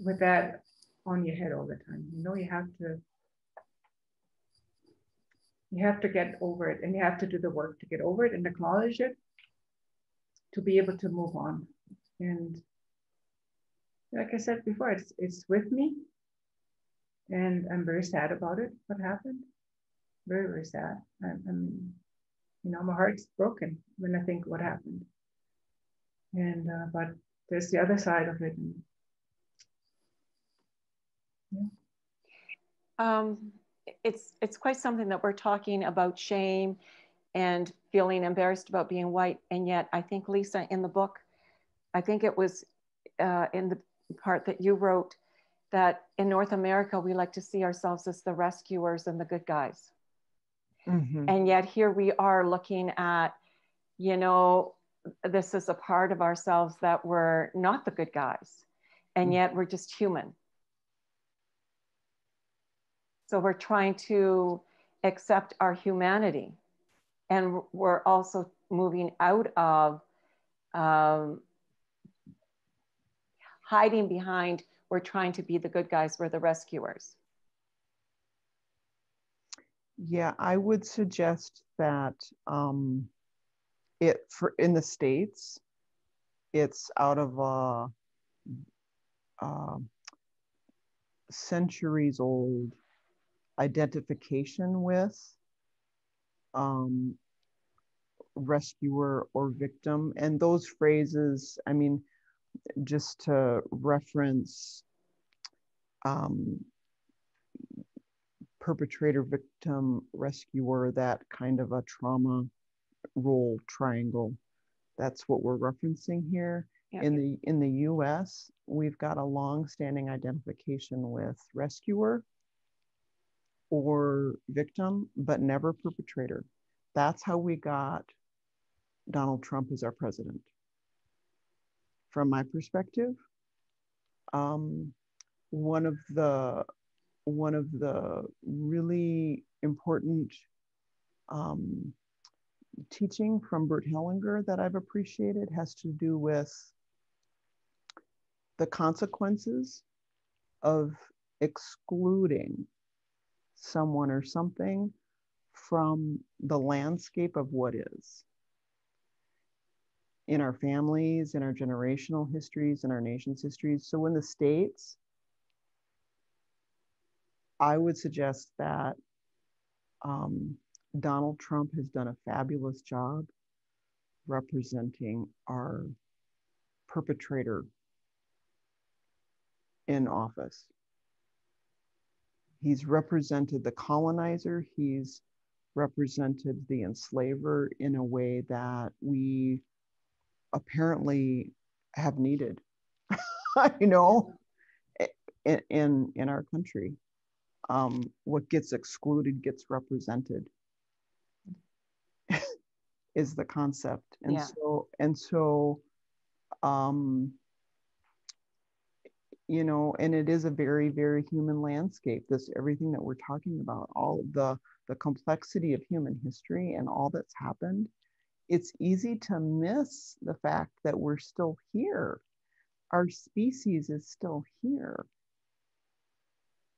with that on your head all the time. You know, you have to you have to get over it and you have to do the work to get over it and acknowledge it to be able to move on. And like I said before, it's it's with me. And I'm very sad about it, what happened. Very, very sad. I'm, I'm you know, my heart's broken when I think what happened. And uh, but there's the other side of it. And, yeah. Um, it's it's quite something that we're talking about shame and feeling embarrassed about being white, and yet I think Lisa in the book, I think it was uh, in the part that you wrote that in North America we like to see ourselves as the rescuers and the good guys. Mm-hmm. And yet here we are looking at, you know, this is a part of ourselves that we're not the good guys, and mm-hmm. yet we're just human. So we're trying to accept our humanity. And we're also moving out of um, hiding behind, we're trying to be the good guys, we're the rescuers. Yeah, I would suggest that um, it for in the states, it's out of a, a centuries old identification with um, rescuer or victim, and those phrases. I mean, just to reference um, perpetrator, victim, rescuer, that kind of a trauma role triangle. That's what we're referencing here. Yep. In the in the U.S., we've got a long-standing identification with rescuer or victim, but never perpetrator. That's how we got Donald Trump as our president. From my perspective, um, one of the one of the really important um, teaching from Bert Hellinger that I've appreciated has to do with the consequences of excluding someone or something from the landscape of what is in our families, in our generational histories, in our nation's histories. So in the States, I would suggest that um, Donald Trump has done a fabulous job representing our perpetrator in office. He's represented the colonizer, he's represented the enslaver in a way that we apparently have needed, you know, in, in, in our country. Um, what gets excluded gets represented is the concept. And yeah. so and so um, you know and it is a very very human landscape this everything that we're talking about all the the complexity of human history and all that's happened. It's easy to miss the fact that we're still here. Our species is still here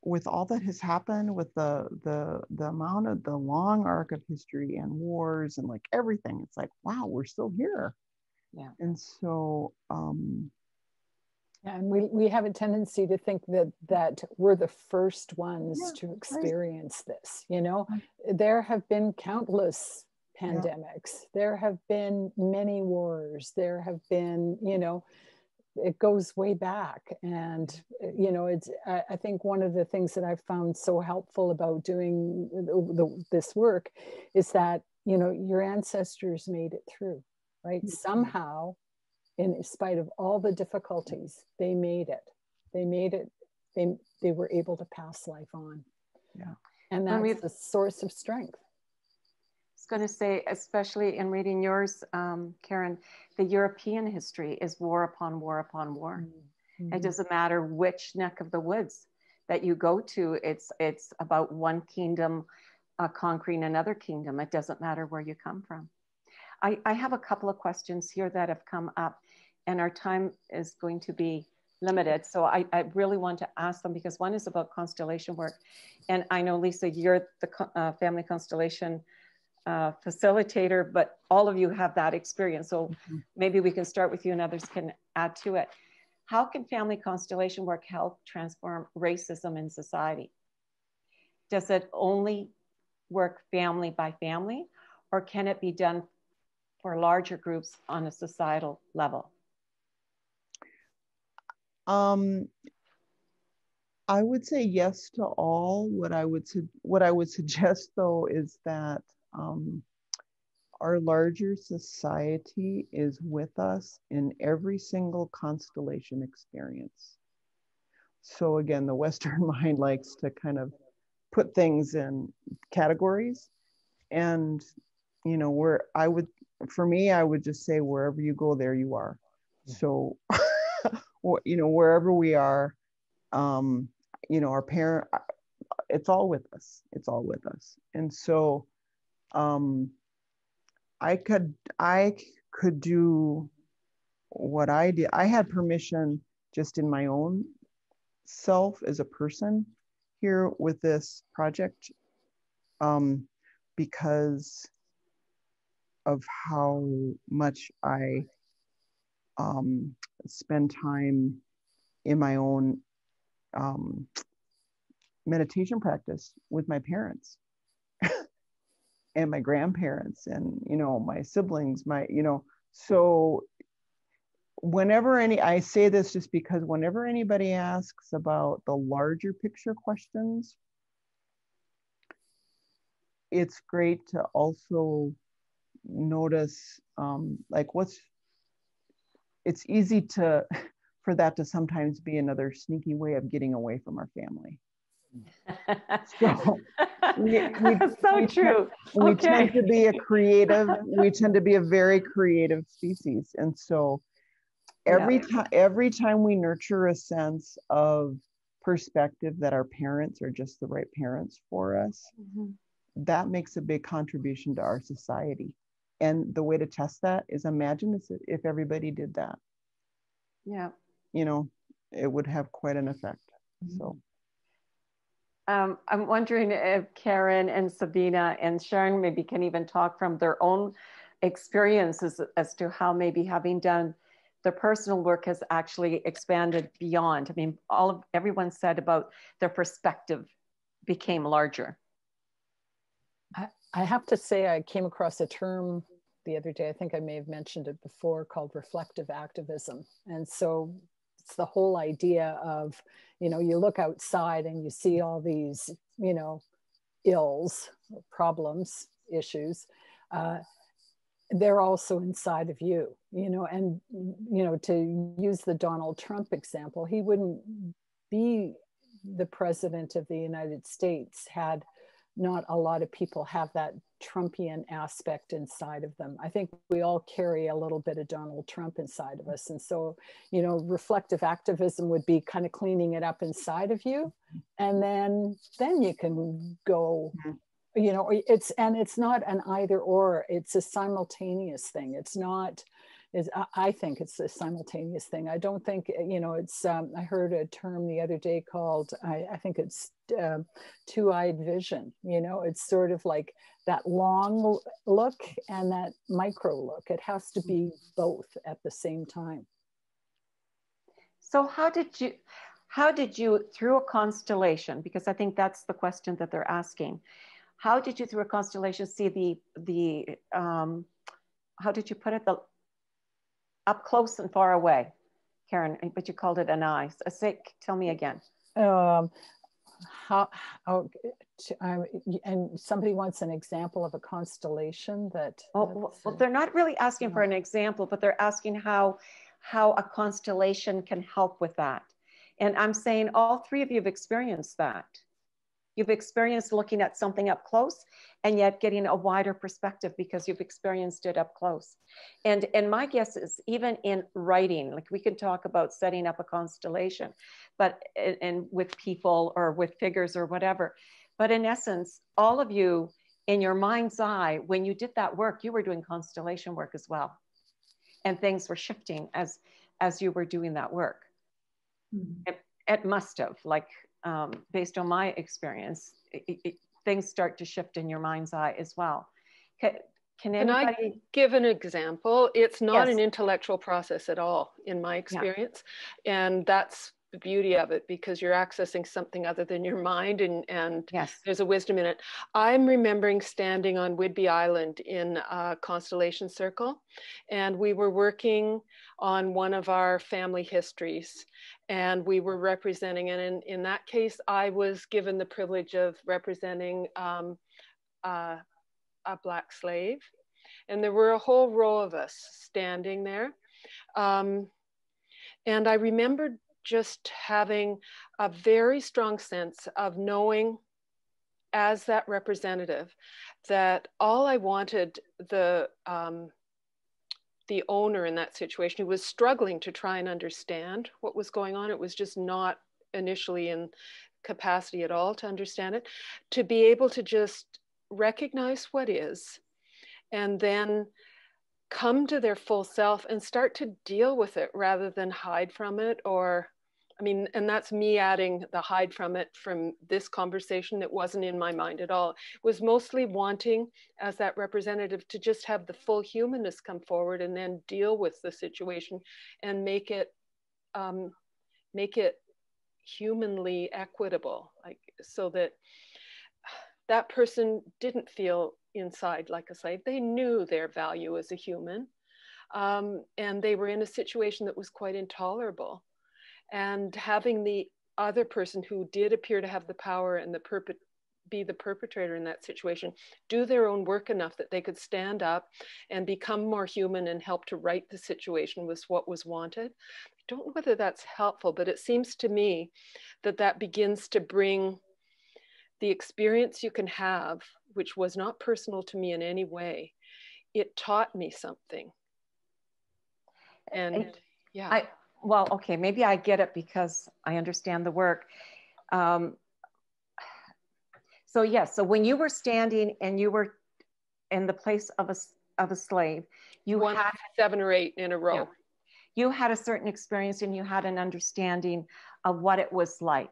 with all that has happened with the the the amount of the long arc of history and wars and like everything it's like wow we're still here. Yeah. And so um yeah, and we, we have a tendency to think that that we're the first ones yeah, to experience right. this you know? There have been countless pandemics. Yeah. there have been many wars. There have been you know it goes way back. And you know it's I, I, think one of the things that i've found so helpful about doing the, the, this work is that you know your ancestors made it through right? Mm-hmm. somehow in spite of all the difficulties they made it. They made it. They they were able to pass life on. Yeah. And that's the source of strength was going to say, especially in reading yours, um, Karin, the European history is war upon war upon war. Mm-hmm. It doesn't matter which neck of the woods that you go to. It's it's about one kingdom uh, conquering another kingdom. It doesn't matter where you come from. I, I have a couple of questions here that have come up, and our time is going to be limited. So I, I, really want to ask them because one is about constellation work. And I know, Lisa, you're the uh, family constellation uh, facilitator, but all of you have that experience. So mm-hmm. maybe we can start with you and others can add to it. How can family constellation work help transform racism in society? Does it only work family by family, or can it be done for larger groups on a societal level? Um, I would say yes to all. What I would su- what I would suggest though is that um, our larger society is with us in every single constellation experience. So again, the Western mind likes to kind of put things in categories. And, you know, where I would, for me, I would just say, wherever you go, there you are. So, you know, wherever we are, um, you know, our parent, it's all with us. It's all with us. And so, um, I could I could do what I did. I had permission just in my own self as a person here with this project um, because of how much I um, spend time in my own um, meditation practice with my parents and my grandparents and you know my siblings my you know so whenever any i say this just because whenever anybody asks about the larger picture questions it's great to also notice um, like what's it's easy to for that to sometimes be another sneaky way of getting away from our family. So we, we, so we true. Tend, we tend to be a creative. we tend to be a very creative species, and so every yeah. time every time we nurture a sense of perspective that our parents are just the right parents for us, mm-hmm. that makes a big contribution to our society. And the way to test that is imagine if everybody did that. Yeah. You know, it would have quite an effect. Mm-hmm. So. Um, I'm wondering if Karin and Sabina and Sharon maybe can even talk from their own experiences as to how maybe having done the personal work has actually expanded beyond. I mean, all of everyone said about their perspective became larger. I, I have to say, I came across a term the other day. I think I may have mentioned it before, called reflective activism. And so it's the whole idea of you know you look outside and you see all these you know ills problems issues uh, they're also inside of you you know and you know to use the donald trump example he wouldn't be the president of the united states had not a lot of people have that Trumpian aspect inside of them. I think we all carry a little bit of Donald Trump inside of us. And so, you know, reflective activism would be kind of cleaning it up inside of you. And then then you can go, you know, it's and it's not an either or, it's a simultaneous thing. It's not is I think it's a simultaneous thing. I don't think you know it's. Um, I heard a term the other day called I, I think it's uh, two-eyed vision. You know, it's sort of like that long look and that micro look. It has to be both at the same time. So how did you? How did you, through a constellation, because I think that's the question that they're asking, how did you, through a constellation, see the the um, how did you put it the up close and far away. Karin, but you called it an eye. So say, tell me again. Um, how, how um, and somebody wants an example of a constellation that. Well, well, they're not really asking for an example, but they're asking how how a constellation can help with that. And I'm saying all three of you have experienced that. You've experienced looking at something up close and yet getting a wider perspective because you've experienced it up close. And, and my guess is even in writing, like we can talk about setting up a constellation, but and with people or with figures or whatever. But in essence, all of you in your mind's eye, when you did that work, you were doing constellation work as well. And things were shifting as as you were doing that work. Mm-hmm. It, it must have, like um, based on my experience, it, it, things start to shift in your mind's eye as well. Can, can, anybody... Can I give an example? It's not yes. an intellectual process at all, in my experience. Yeah. And that's the beauty of it because you're accessing something other than your mind and, and yes. there's a wisdom in it. I'm remembering standing on Whidbey Island in a constellation circle and we were working on one of our family histories and we were representing and in, in that case I was given the privilege of representing um, uh, a black slave and there were a whole row of us standing there um, and I remembered just having a very strong sense of knowing as that representative that all I wanted the um, the owner in that situation who was struggling to try and understand what was going on. It was just not initially in capacity at all to understand it. To be able to just recognize what is and then come to their full self and start to deal with it rather than hide from it or I mean, and that's me adding the hide from it from this conversation that wasn't in my mind at all. It was mostly wanting, as that representative, to just have the full humanness come forward and then deal with the situation and make it um, make it humanly equitable, like so that that person didn't feel inside like a slave. They knew their value as a human. Um, and they were in a situation that was quite intolerable. And having the other person who did appear to have the power and the perpet be the perpetrator in that situation do their own work enough that they could stand up and become more human and help to right the situation was what was wanted i don't know whether that's helpful but it seems to me that that begins to bring the experience you can have which was not personal to me in any way, it taught me something. And I, yeah. I, well, okay, maybe I get it because I understand the work. Um, so yes, so when you were standing and you were in the place of a, of a slave, you One, had seven or eight in a row. Yeah, you had a certain experience and you had an understanding of what it was like.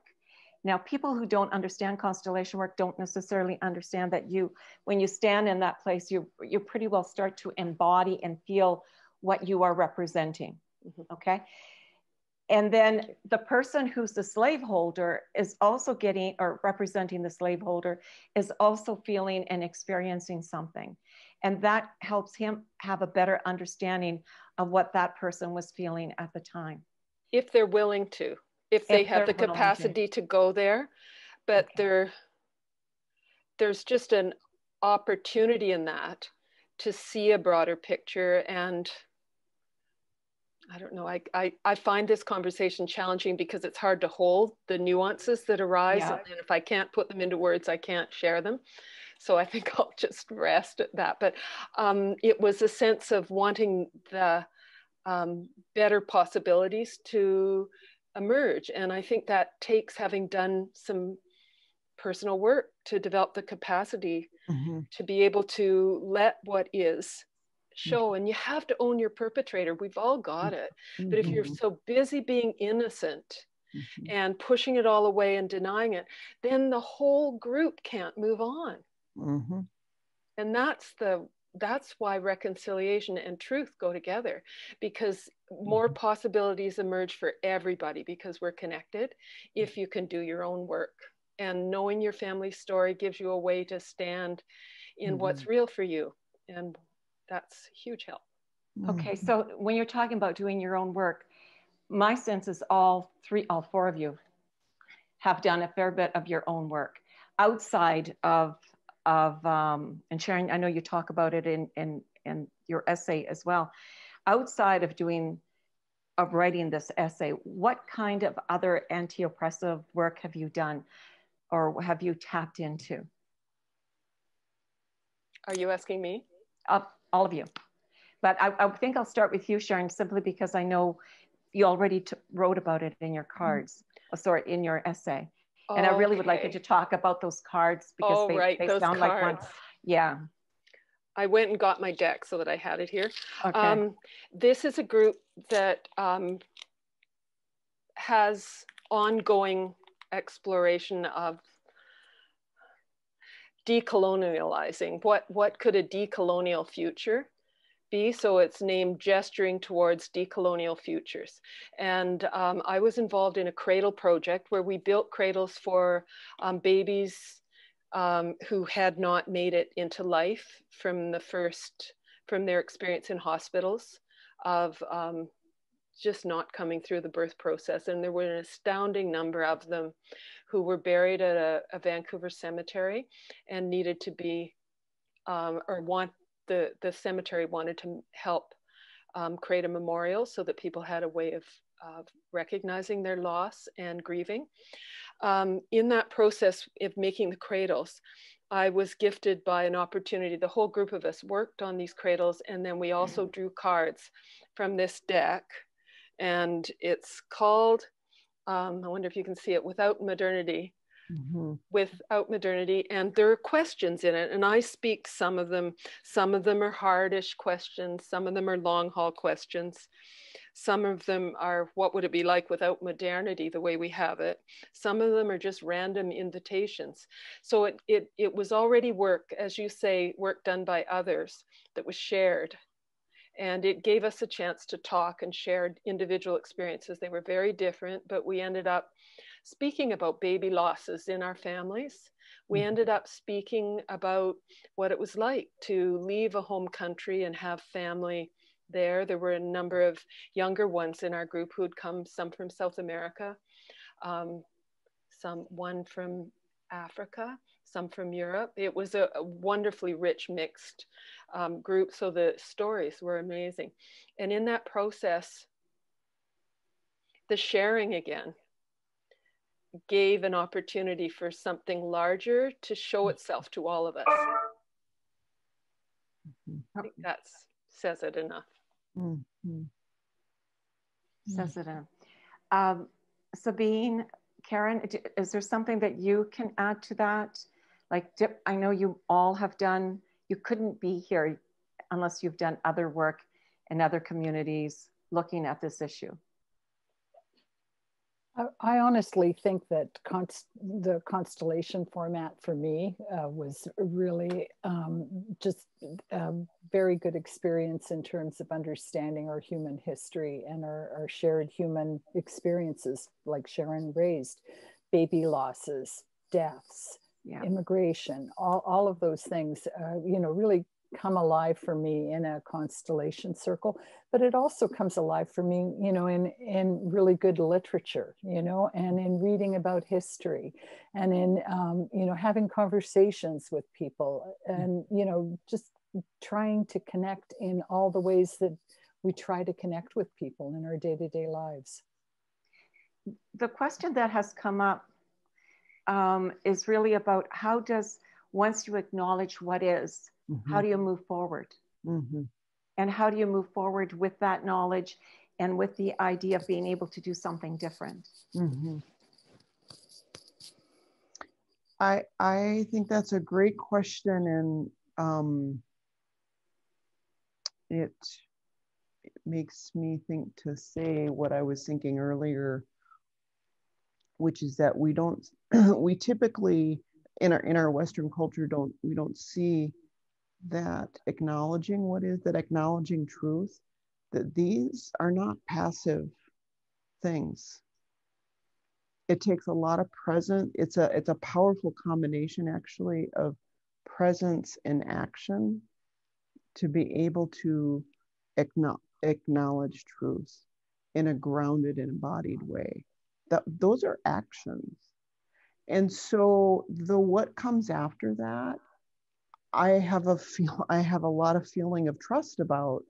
Now, people who don't understand constellation work don't necessarily understand that you, when you stand in that place, you you pretty well start to embody and feel what you are representing. Mm-hmm. Okay. And then the person who's the slaveholder is also getting or representing the slaveholder is also feeling and experiencing something. And that helps him have a better understanding of what that person was feeling at the time. If they're willing to if they if have the capacity to go there but okay. there there's just an opportunity in that to see a broader picture and I don't know. I, I, I find this conversation challenging because it's hard to hold the nuances that arise. Yeah. And if I can't put them into words, I can't share them. So I think I'll just rest at that. But um, it was a sense of wanting the um, better possibilities to emerge. And I think that takes having done some personal work to develop the capacity mm-hmm. to be able to let what is show. Mm-hmm. And you have to own your perpetrator. We've all got it. But if you're mm-hmm. so busy being innocent, mm-hmm. and pushing it all away and denying it, then the whole group can't move on. Mm-hmm. And that's the that's why reconciliation and truth go together because more mm-hmm. possibilities emerge for everybody because we're connected if you can do your own work and knowing your family story gives you a way to stand in mm-hmm. what's real for you and that's huge help okay mm-hmm. so when you're talking about doing your own work my sense is all three, all four of you have done a fair bit of your own work outside of of um, and Sharon. I know you talk about it in in in your essay as well. Outside of doing of writing this essay, what kind of other anti-oppressive work have you done, or have you tapped into? Are you asking me? Uh, all of you. But I, I, think I'll start with you, Sharon, simply because I know you already wrote about it in your cards, oh, sorry, in your essay. And I really would like you to talk about those cards because oh, they, right. they those sound cards. like one. Yeah. I went and got my deck so that I had it here. Okay. Um, this is a group that um, has ongoing exploration of decolonializing. What, what could a decolonial future be? So it's named Gesturing Towards Decolonial Futures. And um, I was involved in a cradle project where we built cradles for um, babies um, who had not made it into life from the first, from their experience in hospitals of um, just not coming through the birth process. And there were an astounding number of them who were buried at a, a Vancouver cemetery and needed to be, um, or want the, the cemetery wanted to help um, create a memorial so that people had a way of, of recognizing their loss and grieving. Um, in that process of making the cradles, I was gifted by an opportunity. The whole group of us worked on these cradles, and then we also drew cards from this deck. And it's called, um, I wonder if you can see it, Without Modernity. Mm-hmm. Without modernity, and there are questions in it, and I speak some of them. Some of them are hardish questions, some of them are long haul questions. Some of them are what would it be like without modernity, the way we have it. Some of them are just random invitations. So it, it, it was already work, as you say, work done by others that was shared. And it gave us a chance to talk and share individual experiences. They were very different, but we ended up speaking about baby losses in our families. We mm-hmm. ended up speaking about what it was like to leave a home country and have family there. There were a number of younger ones in our group who'd come, some from South America, um, some one from Africa, some from Europe. It was a, a wonderfully rich mixed um, group, so the stories were amazing. And in that process, the sharing again gave an opportunity for something larger to show itself to all of us. I think that says it enough. Mm-hmm. Says it. Um, Sabine, Karin, is there something that you can add to that? Like, I know you all have done, you couldn't be here unless you've done other work in other communities looking at this issue. I honestly think that const the constellation format for me uh, was really um, just a very good experience in terms of understanding our human history and our, our shared human experiences, like Sharon raised, baby losses, deaths, yeah. immigration, all, all of those things, uh, you know, really come alive for me in a constellation circle but it also comes alive for me you know in in really good literature you know and in reading about history and in um, you know having conversations with people and you know just trying to connect in all the ways that we try to connect with people in our day-to-day lives. The question that has come up um, is really about how does once you acknowledge what is Mm-hmm. How do you move forward? Mm-hmm. And how do you move forward with that knowledge and with the idea of being able to do something different? Mm-hmm. I I think that's a great question, and um, it, it makes me think to say what I was thinking earlier, which is that we don't we typically in our in our Western culture don't we don't see that acknowledging what is that acknowledging truth that these are not passive things it takes a lot of present it's a it's a powerful combination actually of presence and action to be able to acknowledge truth in a grounded and embodied way. That those are actions. And so the what comes after that, I have a feel I have a lot of feeling of trust about,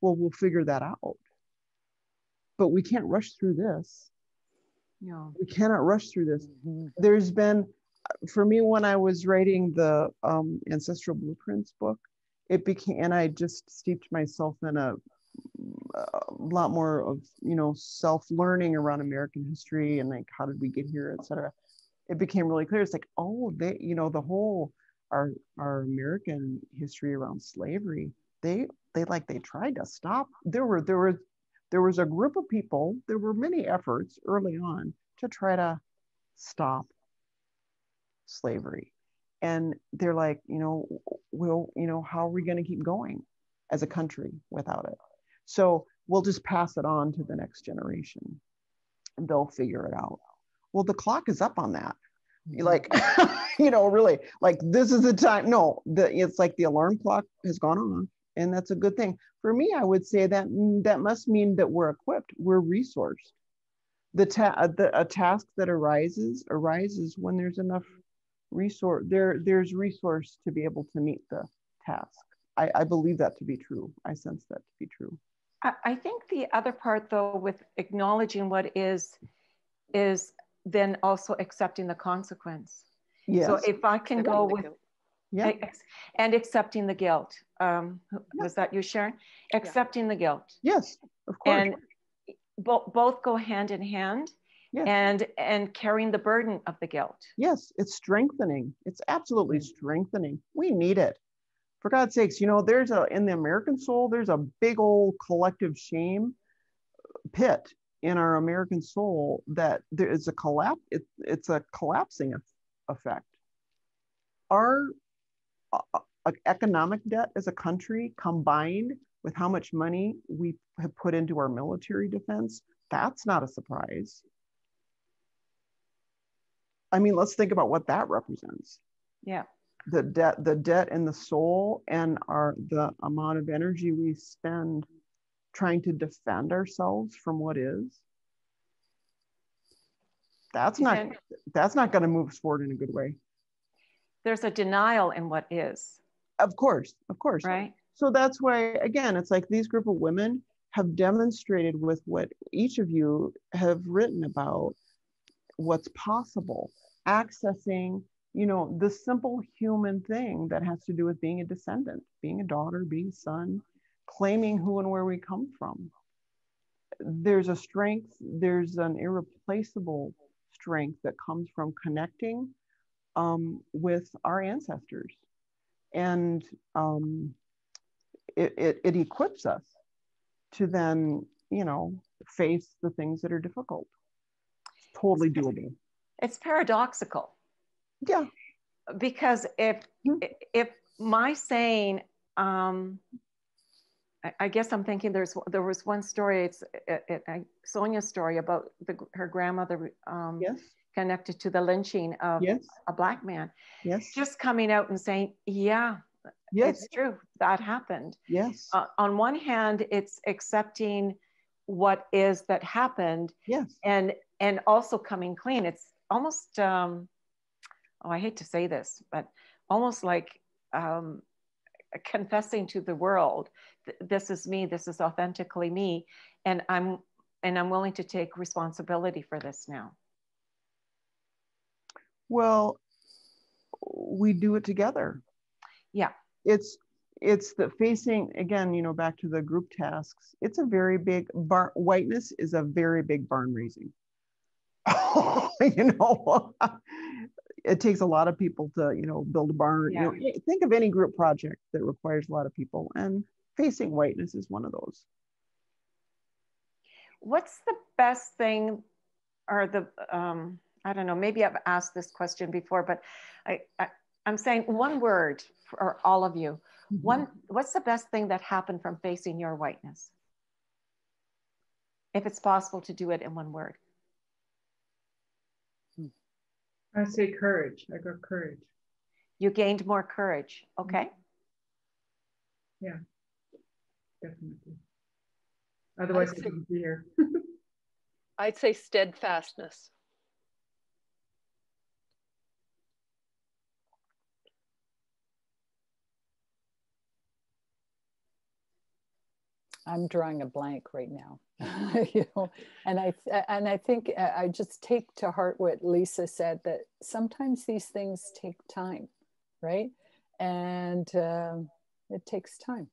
well, we'll figure that out. But we can't rush through this. No. We cannot rush through this. Mhm. There's been for me when I was writing the um, ancestral blueprints book, it became and I just steeped myself in a, a lot more of you know self learning around American history and like how did we get here, etc. It became really clear. It's like oh, they you know the whole our our American history around slavery. They they like they tried to stop. There were there were there was a group of people. There were many efforts early on to try to stop slavery and they're like you know well you know how are we going to keep going as a country without it so we'll just pass it on to the next generation and they'll figure it out well the clock is up on that like you know really like this is the time no the it's like the alarm clock has gone on and that's a good thing. For me i would say that mm, that must mean that we're equipped we're resourced. The, ta- the a task that arises arises when there's enough resource there there's resource to be able to meet the task. I, I believe that to be true. I sense that to be true. I, I think the other part though with acknowledging what is is then also accepting the consequence. yes So if I can go with yeah and accepting the guilt. Um, who- Yeah. was that you, Sharon? Accepting the guilt. yes of course And bo- both go hand in hand Yes. and and carrying the burden of the guilt. yes it's strengthening it's absolutely strengthening we need it for god's sakes you know there's a in the american soul there's a big old collective shame pit in our american soul that there is a collapse it, it's a collapsing effect our uh, uh, economic debt as a country combined with how much money we have put into our military defense that's not a surprise I mean, let's think about what that represents. Yeah. The debt, the debt in the soul and our the amount of energy we spend trying to defend ourselves from what is. That's not And that's not going to move us forward in a good way. there's a denial in what is, Of course, of course. right? So that's why again, it's like these group of women have demonstrated with what each of you have written about what's possible, accessing, you know, the simple human thing that has to do with being a descendant, being a daughter, being a son, claiming who and where we come from. There's a strength, there's an irreplaceable strength that comes from connecting um, with our ancestors. And um, it, it, it equips us to then, you know, face the things that are difficult. It's totally doable. It's paradoxical Yeah. because if Hmm. if my saying um I, I guess i'm thinking there's there was one story it's it, it, sonia's story about the, her grandmother um Yes. connected to the lynching of Yes. a black man Yes. just coming out and saying yeah Yes. it's true that happened Yes. uh, on one hand it's accepting what is that happened Yes. and and also coming clean it's almost um oh i hate to say this but almost like um confessing to the world th- this is me this is authentically me and i'm and i'm willing to take responsibility for this now Well, we do it together. Yeah. It's it's the facing again, you know, back to the group tasks. It's a very big bar whiteness is a very big barn raising. you know, it takes a lot of people to, you know, build a barn. You know, think of any group project that requires a lot of people, and facing whiteness is one of those. what's the best thing or the um i don't know maybe i've asked this question before but i, I i'm saying one word for all of you. Mm-hmm. One what's the best thing that happened from facing your whiteness? If it's possible to do it in one word. Hmm. I say courage. I got courage. you gained more courage. Okay mm-hmm. Definitely. Otherwise, I wouldn't be here. I'd say steadfastness. I'm drawing a blank right now, you know, and I and I think uh, I just take to heart what Lisa said that sometimes these things take time, right? And um, it takes time.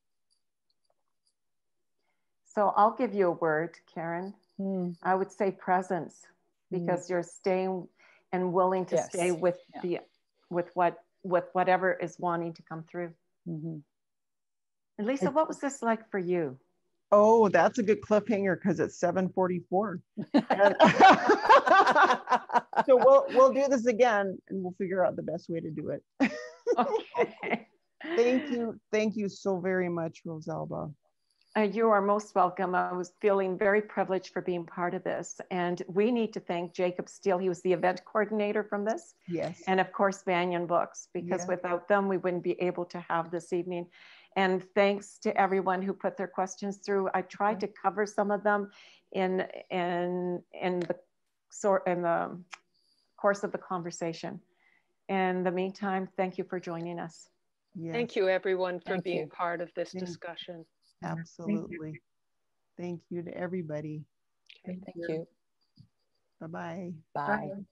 So I'll give you a word, Karin. Mm. I would say presence hmm. because mm. you're staying and willing to yes. stay with yeah. the with what with whatever is wanting to come through. Mm-hmm. And Lisa, what was this like for you? Oh, that's a good cliffhanger because it's 744. so we'll we'll do this again and we'll figure out the best way to do it. okay. Thank you. Thank you so very much, Rosalba. Uh, you are most welcome. I was feeling very privileged for being part of this. And we need to thank Jacob Steele. He was the event coordinator from this. Yes. And of course, Banyen Books, because yes. without them, we wouldn't be able to have this evening. And thanks to everyone who put their questions through. I tried to cover some of them in, in, in the sort in the course of the conversation. In the meantime, thank you for joining us. Yes. Thank you everyone for thank being you. part of this thank discussion. Absolutely. Thank you. thank you to everybody. Okay, thank you. Bye-bye. Bye. Bye.